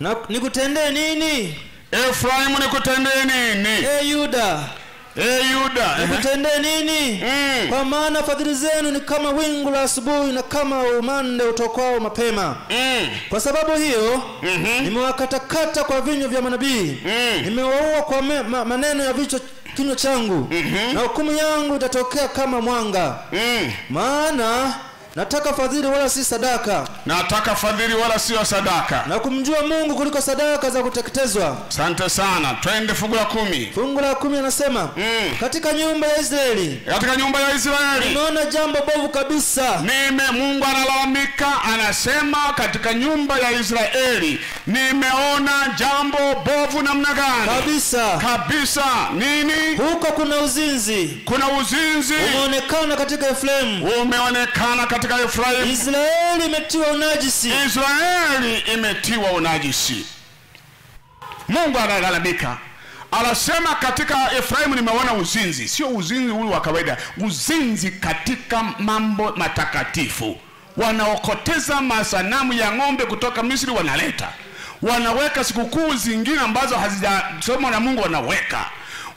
na nikutendee nini? Efraimu nikutendee nini? E yuda e yuda nikutendee nini? Mm. kwa maana fadhili zenu ni kama wingu la asubuhi na kama umande utokao mapema. Mm, kwa sababu hiyo mm -hmm. nimewakatakata kwa vinywa vya manabii. Mm. nimewaua kwa me, ma, maneno ya vichwa kinywa changu mm -hmm. na hukumu yangu itatokea kama mwanga mm. maana nataka fadhili wala si sadaka. Nataka fadhili wala sio sadaka. Na kumjua mungu kuliko sadaka za kuteketezwa. Asante sana. Twende fungu la kumi. Fungu la kumi anasema Mm. katika nyumba ya israeli. Katika nyumba ya israeli. Nimeona jambo bovu kabisa. Nime mungu analalamika anasema katika nyumba ya israeli nimeona jambo bovu namna gani? Kabisa. Kabisa. Nini? Huko kuna uzinzi. Kuna uzinzi. Umeonekana katika efraimu. Umeonekana katika efraimu israeli imetiwa unajisi. Israeli imetiwa unajisi. Mungu analalamika. Anasema katika efraimu nimeona uzinzi. Sio uzinzi huu wa kawaida. Uzinzi katika mambo matakatifu. Wanaokoteza masanamu ya ng'ombe kutoka misri wanaleta. Wanaweka sikukuu zingine ambazo hazijasomwa na mungu wanaweka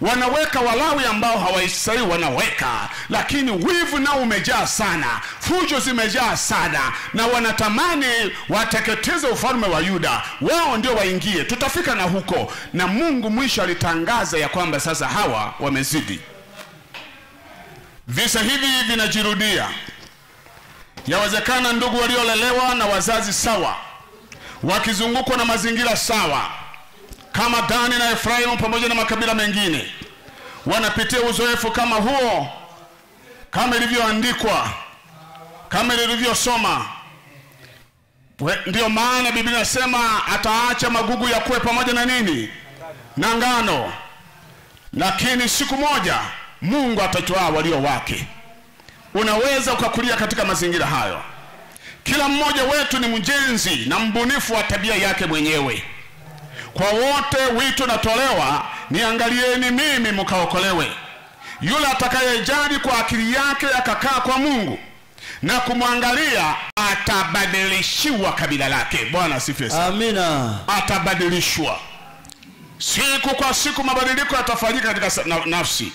wanaweka walawi ambao hawaistahili wanaweka. Lakini wivu nao umejaa sana fujo zimejaa sana na wanatamani wateketeze ufalme wa yuda. Wao ndio waingie. Tutafika na huko. Na mungu mwisho alitangaza ya kwamba sasa hawa wamezidi. Visa hivi vinajirudia. Yawezekana ndugu waliolelewa na wazazi sawa wakizungukwa na mazingira sawa kama dani na efraimu pamoja na makabila mengine wanapitia uzoefu kama huo kama ilivyoandikwa kama ilivyosoma. Ndiyo maana biblia inasema ataacha magugu ya kuwe pamoja na nini? Na ngano. Lakini siku moja mungu atatwaa walio wake. Unaweza ukakulia katika mazingira hayo. Kila mmoja wetu ni mjenzi na mbunifu wa tabia yake mwenyewe kwa wote wito natolewa niangalieni mimi mkaokolewe. Yule atakayejali kwa akili yake akakaa kwa mungu na kumwangalia atabadilishiwa kabila lake. Bwana asifiwe sana. Amina. Atabadilishwa. Siku kwa siku mabadiliko yatafanyika katika nafsi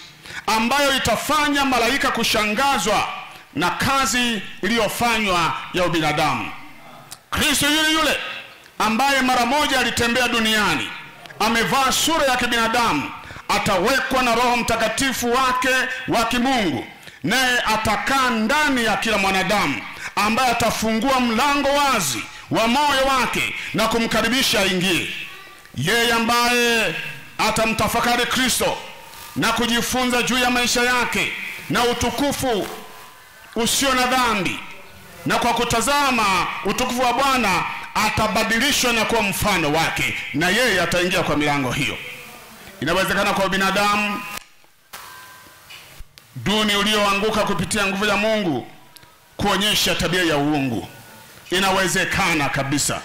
ambayo itafanya malaika kushangazwa na kazi iliyofanywa ya ubinadamu. Kristo yule yule ambaye mara moja alitembea duniani amevaa sura ya kibinadamu atawekwa na roho mtakatifu wake wa kimungu. Naye atakaa ndani ya kila mwanadamu ambaye atafungua mlango wazi wa moyo wake na kumkaribisha aingie. Yeye ambaye atamtafakari kristo na kujifunza juu ya maisha yake na utukufu usio na dhambi na kwa kutazama utukufu wa bwana atabadilishwa na kuwa mfano wake na yeye ataingia kwa milango hiyo. Inawezekana kwa binadamu duni ulioanguka kupitia nguvu ya mungu kuonyesha tabia ya uungu. Inawezekana kabisa.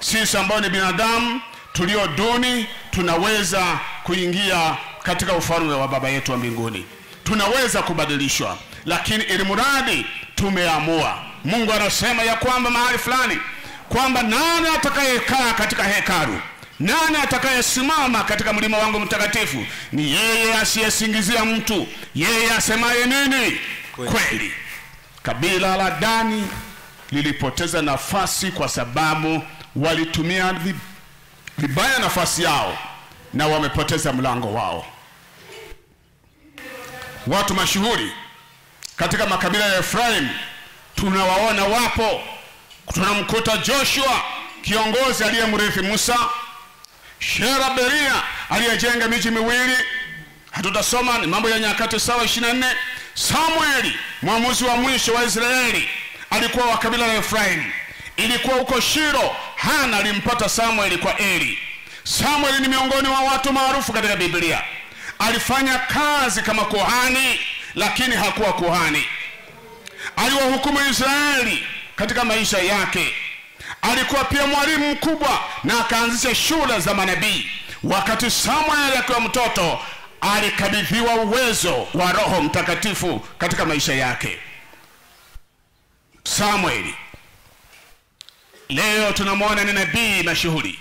Sisi ambao ni binadamu tulio duni tunaweza kuingia katika ufalme wa baba yetu wa mbinguni. Tunaweza kubadilishwa lakini ili mradi tumeamua. Mungu anasema ya kwamba mahali fulani kwamba nani atakayekaa katika hekalu nani atakayesimama katika mlima wangu mtakatifu? Ni yeye asiyesingizia mtu yeye asemaye nini? Kweli. kweli. Kabila la dani lilipoteza nafasi kwa sababu walitumia vibaya nafasi yao na wamepoteza mlango wao. Watu mashuhuri katika makabila ya efraim tunawaona wapo tunamkuta joshua kiongozi aliyemrithi musa Shera Beria aliyejenga miji miwili. Hatutasoma ni mambo ya nyakati sawa 24 samueli mwamuzi wa mwisho wa israeli alikuwa wa kabila la Efraimu. ilikuwa huko shiro hana alimpata samueli kwa eli. Samueli ni miongoni mwa watu maarufu katika biblia. Alifanya kazi kama kuhani lakini hakuwa kuhani. Aliwahukumu israeli katika maisha yake. Alikuwa pia mwalimu mkubwa na akaanzisha shule za manabii. Wakati Samuel akiwa mtoto alikabidhiwa uwezo wa roho mtakatifu katika maisha yake. Samueli leo tunamwona ni nabii mashuhuri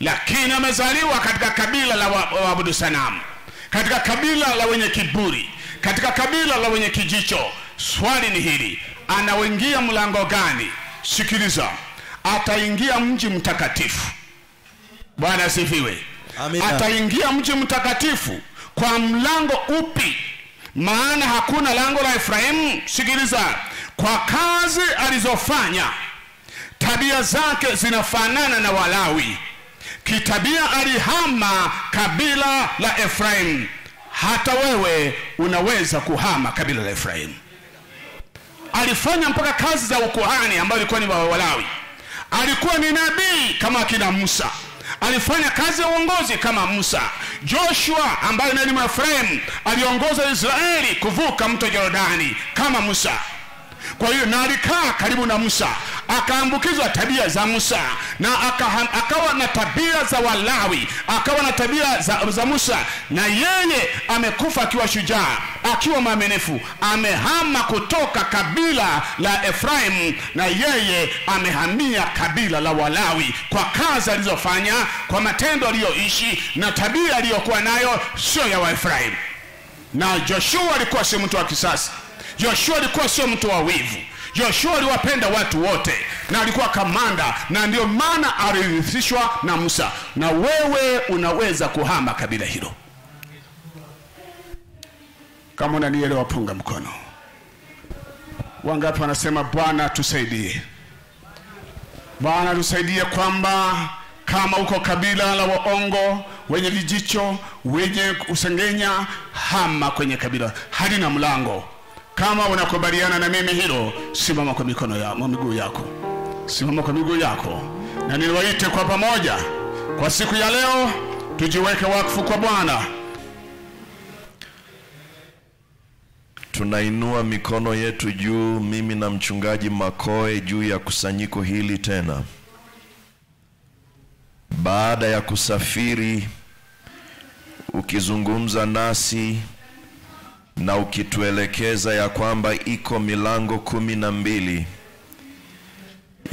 lakini amezaliwa katika kabila la wa- waabudu sanamu katika kabila la wenye kiburi katika kabila la wenye kijicho. Swali ni hili anaoingia mlango gani? Sikiliza. Ataingia mji mtakatifu. Bwana asifiwe. Amina. ataingia mji mtakatifu kwa mlango upi? Maana hakuna lango la efraimu. Sikiliza. Kwa kazi alizofanya tabia zake zinafanana na walawi. Kitabia alihama kabila la Efraimu. hata wewe unaweza kuhama kabila la efraim alifanya mpaka kazi za ukuhani ambayo ilikuwa ni wawalawi alikuwa ni nabii kama akina musa. Alifanya kazi ya uongozi kama musa. Joshua ambaye naye ni mwefraimu aliongoza israeli kuvuka mto jordani kama musa kwa hiyo na alikaa karibu na musa akaambukizwa tabia za musa na aka, akawa na tabia za walawi akawa na tabia za, za musa na yeye amekufa akiwa shujaa akiwa mwaminifu amehama kutoka kabila la efraim na yeye amehamia kabila la walawi kwa kazi alizofanya kwa matendo aliyoishi na tabia aliyokuwa nayo sio ya waefraim na joshua alikuwa si mtu wa kisasi joshua alikuwa sio mtu wa wivu. Joshua aliwapenda watu wote na alikuwa kamanda na ndio maana alirithishwa na musa. Na wewe unaweza kuhama kabila hilo. Kama unanielewa punga mkono. Wangapi wanasema bwana tusaidie bwana tusaidie kwamba kama uko kabila la waongo wenye vijicho wenye usengenya hama kwenye kabila. Halina mlango kama unakubaliana na mimi hilo simama kwa mikono ya, miguu yako. Simama kwa miguu yako. Na niwaite kwa pamoja kwa siku ya leo tujiweke wakfu kwa bwana. Tunainua mikono yetu juu mimi na mchungaji makoe juu ya kusanyiko hili tena. Baada ya kusafiri ukizungumza nasi na ukituelekeza ya kwamba iko milango kumi na mbili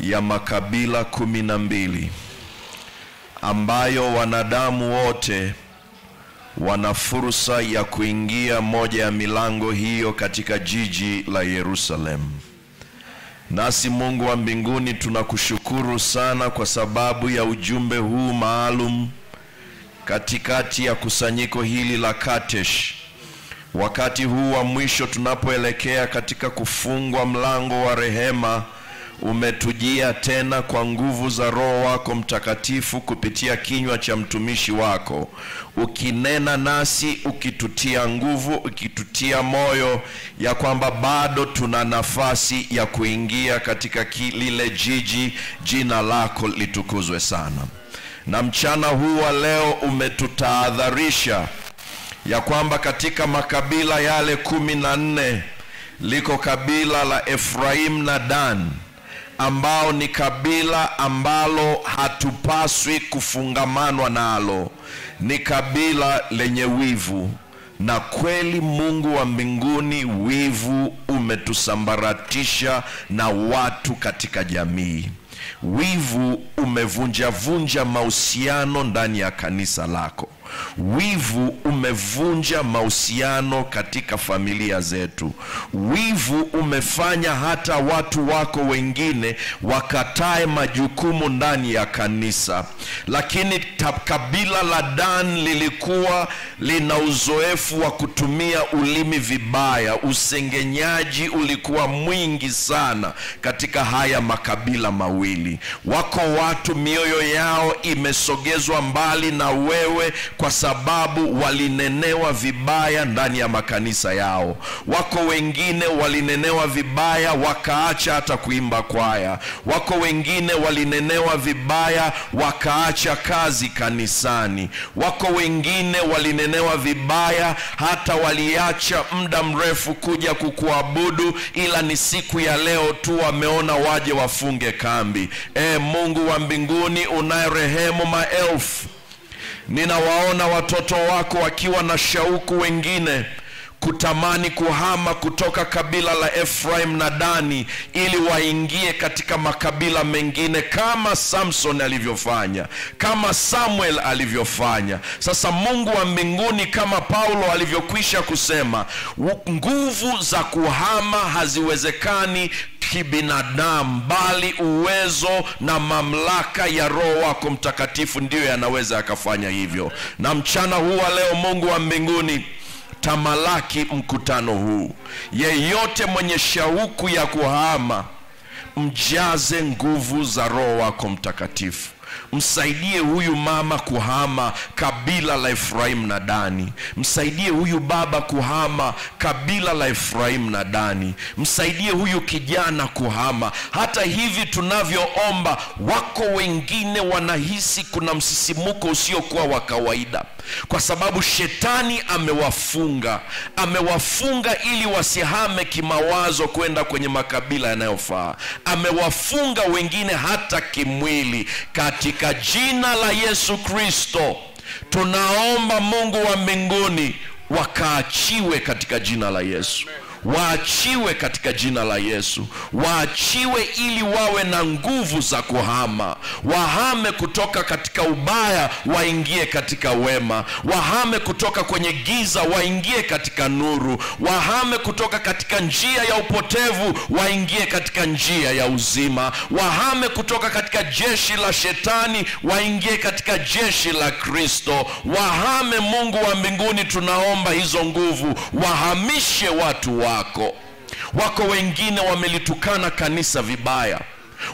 ya makabila kumi na mbili ambayo wanadamu wote wana fursa ya kuingia moja ya milango hiyo katika jiji la Yerusalemu. Nasi Mungu wa mbinguni tunakushukuru sana kwa sababu ya ujumbe huu maalum katikati ya kusanyiko hili la Katesh. Wakati huu wa mwisho tunapoelekea katika kufungwa mlango wa rehema umetujia tena kwa nguvu za roho wako mtakatifu kupitia kinywa cha mtumishi wako. Ukinena nasi ukitutia nguvu ukitutia moyo ya kwamba bado tuna nafasi ya kuingia katika lile jiji jina lako litukuzwe sana. Na mchana huu wa leo umetutahadharisha ya kwamba katika makabila yale kumi na nne liko kabila la Efraim na Dan ambao ni kabila ambalo hatupaswi kufungamanwa nalo, ni kabila lenye wivu. Na kweli Mungu wa mbinguni, wivu umetusambaratisha na watu katika jamii. Wivu umevunjavunja mahusiano ndani ya kanisa lako. Wivu umevunja mahusiano katika familia zetu. Wivu umefanya hata watu wako wengine wakatae majukumu ndani ya kanisa. Lakini kabila la Dan lilikuwa lina uzoefu wa kutumia ulimi vibaya. Usengenyaji ulikuwa mwingi sana katika haya makabila mawili. Wako watu mioyo yao imesogezwa mbali na wewe kwa sababu walinenewa vibaya ndani ya makanisa yao. Wako wengine walinenewa vibaya wakaacha hata kuimba kwaya. Wako wengine walinenewa vibaya wakaacha kazi kanisani. Wako wengine walinenewa vibaya hata waliacha muda mrefu kuja kukuabudu, ila ni siku ya leo tu wameona waje wafunge kambi. E Mungu wa mbinguni unayerehemu maelfu ninawaona watoto wako wakiwa na shauku wengine kutamani kuhama kutoka kabila la Efraim na Dani ili waingie katika makabila mengine kama Samson alivyofanya, kama Samuel alivyofanya. Sasa Mungu wa mbinguni, kama Paulo alivyokwisha kusema, nguvu za kuhama haziwezekani kibinadamu bali uwezo na mamlaka ya roho wako mtakatifu ndiyo yanaweza yakafanya hivyo na mchana huu wa leo mungu wa mbinguni tamalaki mkutano huu. Yeyote mwenye shauku ya kuhama mjaze nguvu za roho wako mtakatifu msaidie huyu mama kuhama kabila la Efraimu na Dani. Msaidie huyu baba kuhama kabila la Efraimu na Dani. Msaidie huyu kijana kuhama. Hata hivi tunavyoomba, wako wengine wanahisi kuna msisimuko usiokuwa wa kawaida, kwa sababu shetani amewafunga, amewafunga ili wasihame kimawazo kwenda kwenye makabila yanayofaa. Amewafunga wengine hata kimwili. Katika jina la Yesu Kristo tunaomba Mungu wa mbinguni wakaachiwe katika jina la Yesu waachiwe katika jina la Yesu, waachiwe ili wawe na nguvu za kuhama, wahame kutoka katika ubaya waingie katika wema, wahame kutoka kwenye giza waingie katika nuru, wahame kutoka katika njia ya upotevu waingie katika njia ya uzima, wahame kutoka katika jeshi la shetani waingie katika jeshi la Kristo, wahame. Mungu wa mbinguni, tunaomba hizo nguvu, wahamishe watu wako. Wako wengine wamelitukana kanisa vibaya,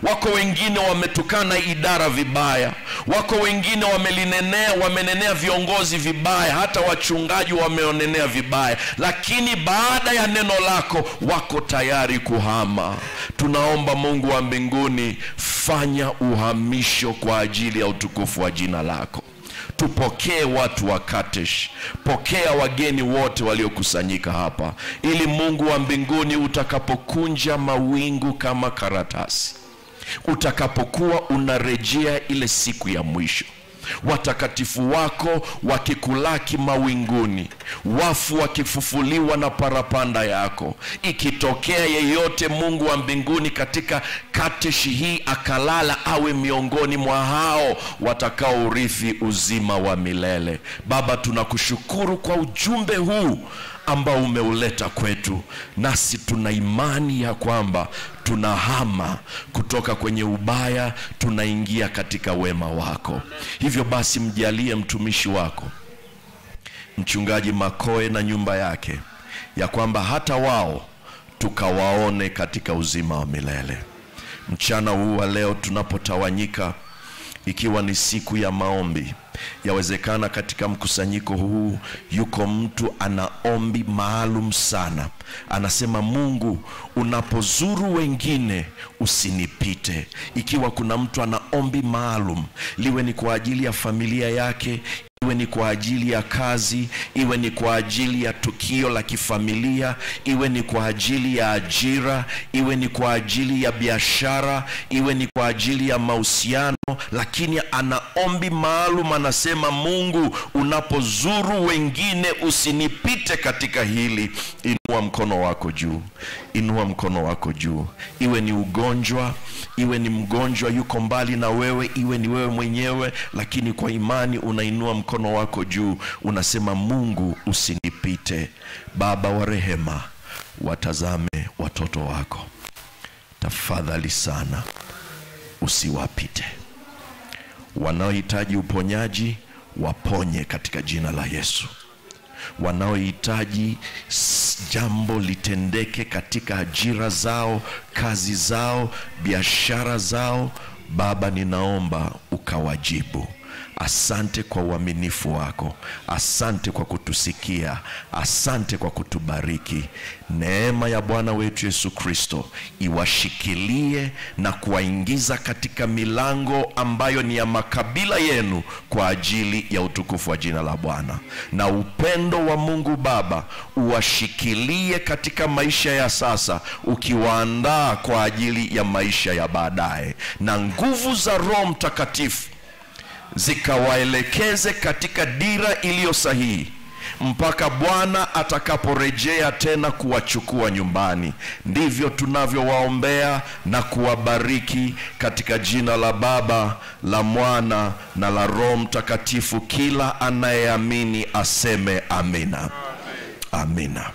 wako wengine wametukana idara vibaya, wako wengine wamelinenea, wamenenea viongozi vibaya, hata wachungaji wameonenea vibaya, lakini baada ya neno lako wako tayari kuhama. Tunaomba Mungu wa mbinguni, fanya uhamisho kwa ajili ya utukufu wa jina lako tupokee watu wa Katesh, pokea wageni wote waliokusanyika hapa, ili Mungu wa mbinguni utakapokunja mawingu kama karatasi, utakapokuwa unarejea ile siku ya mwisho watakatifu wako wakikulaki mawinguni, wafu wakifufuliwa na parapanda yako. Ikitokea yeyote, Mungu wa mbinguni, katika katishi hii akalala, awe miongoni mwa hao watakaourithi uzima wa milele. Baba, tunakushukuru kwa ujumbe huu ambao umeuleta kwetu, nasi tuna imani ya kwamba tunahama kutoka kwenye ubaya tunaingia katika wema wako. Hivyo basi, mjalie mtumishi wako mchungaji Makoe na nyumba yake, ya kwamba hata wao tukawaone katika uzima wa milele. mchana huu wa leo tunapotawanyika ikiwa ni siku ya maombi yawezekana katika mkusanyiko huu yuko mtu ana ombi maalum sana. Anasema mungu unapozuru wengine usinipite. Ikiwa kuna mtu ana ombi maalum liwe ni kwa ajili ya familia yake iwe ni kwa ajili ya kazi iwe ni kwa ajili ya tukio la kifamilia iwe ni kwa ajili ya ajira iwe ni kwa ajili ya biashara iwe ni kwa ajili ya mahusiano lakini ana ombi maalum anasema mungu unapozuru wengine usinipite katika hili. Inua mkono wako juu inua mkono wako juu. Iwe ni ugonjwa iwe ni mgonjwa yuko mbali na wewe iwe ni wewe mwenyewe lakini kwa imani unainua mkono wako juu unasema mungu usinipite. Baba wa rehema watazame watoto wako. Tafadhali sana usiwapite. Wanaohitaji uponyaji waponye katika jina la yesu. Wanaohitaji jambo litendeke katika ajira zao kazi zao biashara zao baba ninaomba ukawajibu asante kwa uaminifu wako. Asante kwa kutusikia. Asante kwa kutubariki. Neema ya bwana wetu yesu kristo iwashikilie na kuwaingiza katika milango ambayo ni ya makabila yenu kwa ajili ya utukufu wa jina la bwana. Na upendo wa mungu baba uwashikilie katika maisha ya sasa ukiwaandaa kwa ajili ya maisha ya baadaye. Na nguvu za roho mtakatifu zikawaelekeze katika dira iliyo sahihi mpaka bwana atakaporejea tena kuwachukua nyumbani. Ndivyo tunavyowaombea na kuwabariki katika jina la baba la mwana na la roho mtakatifu kila anayeamini aseme amina. Amina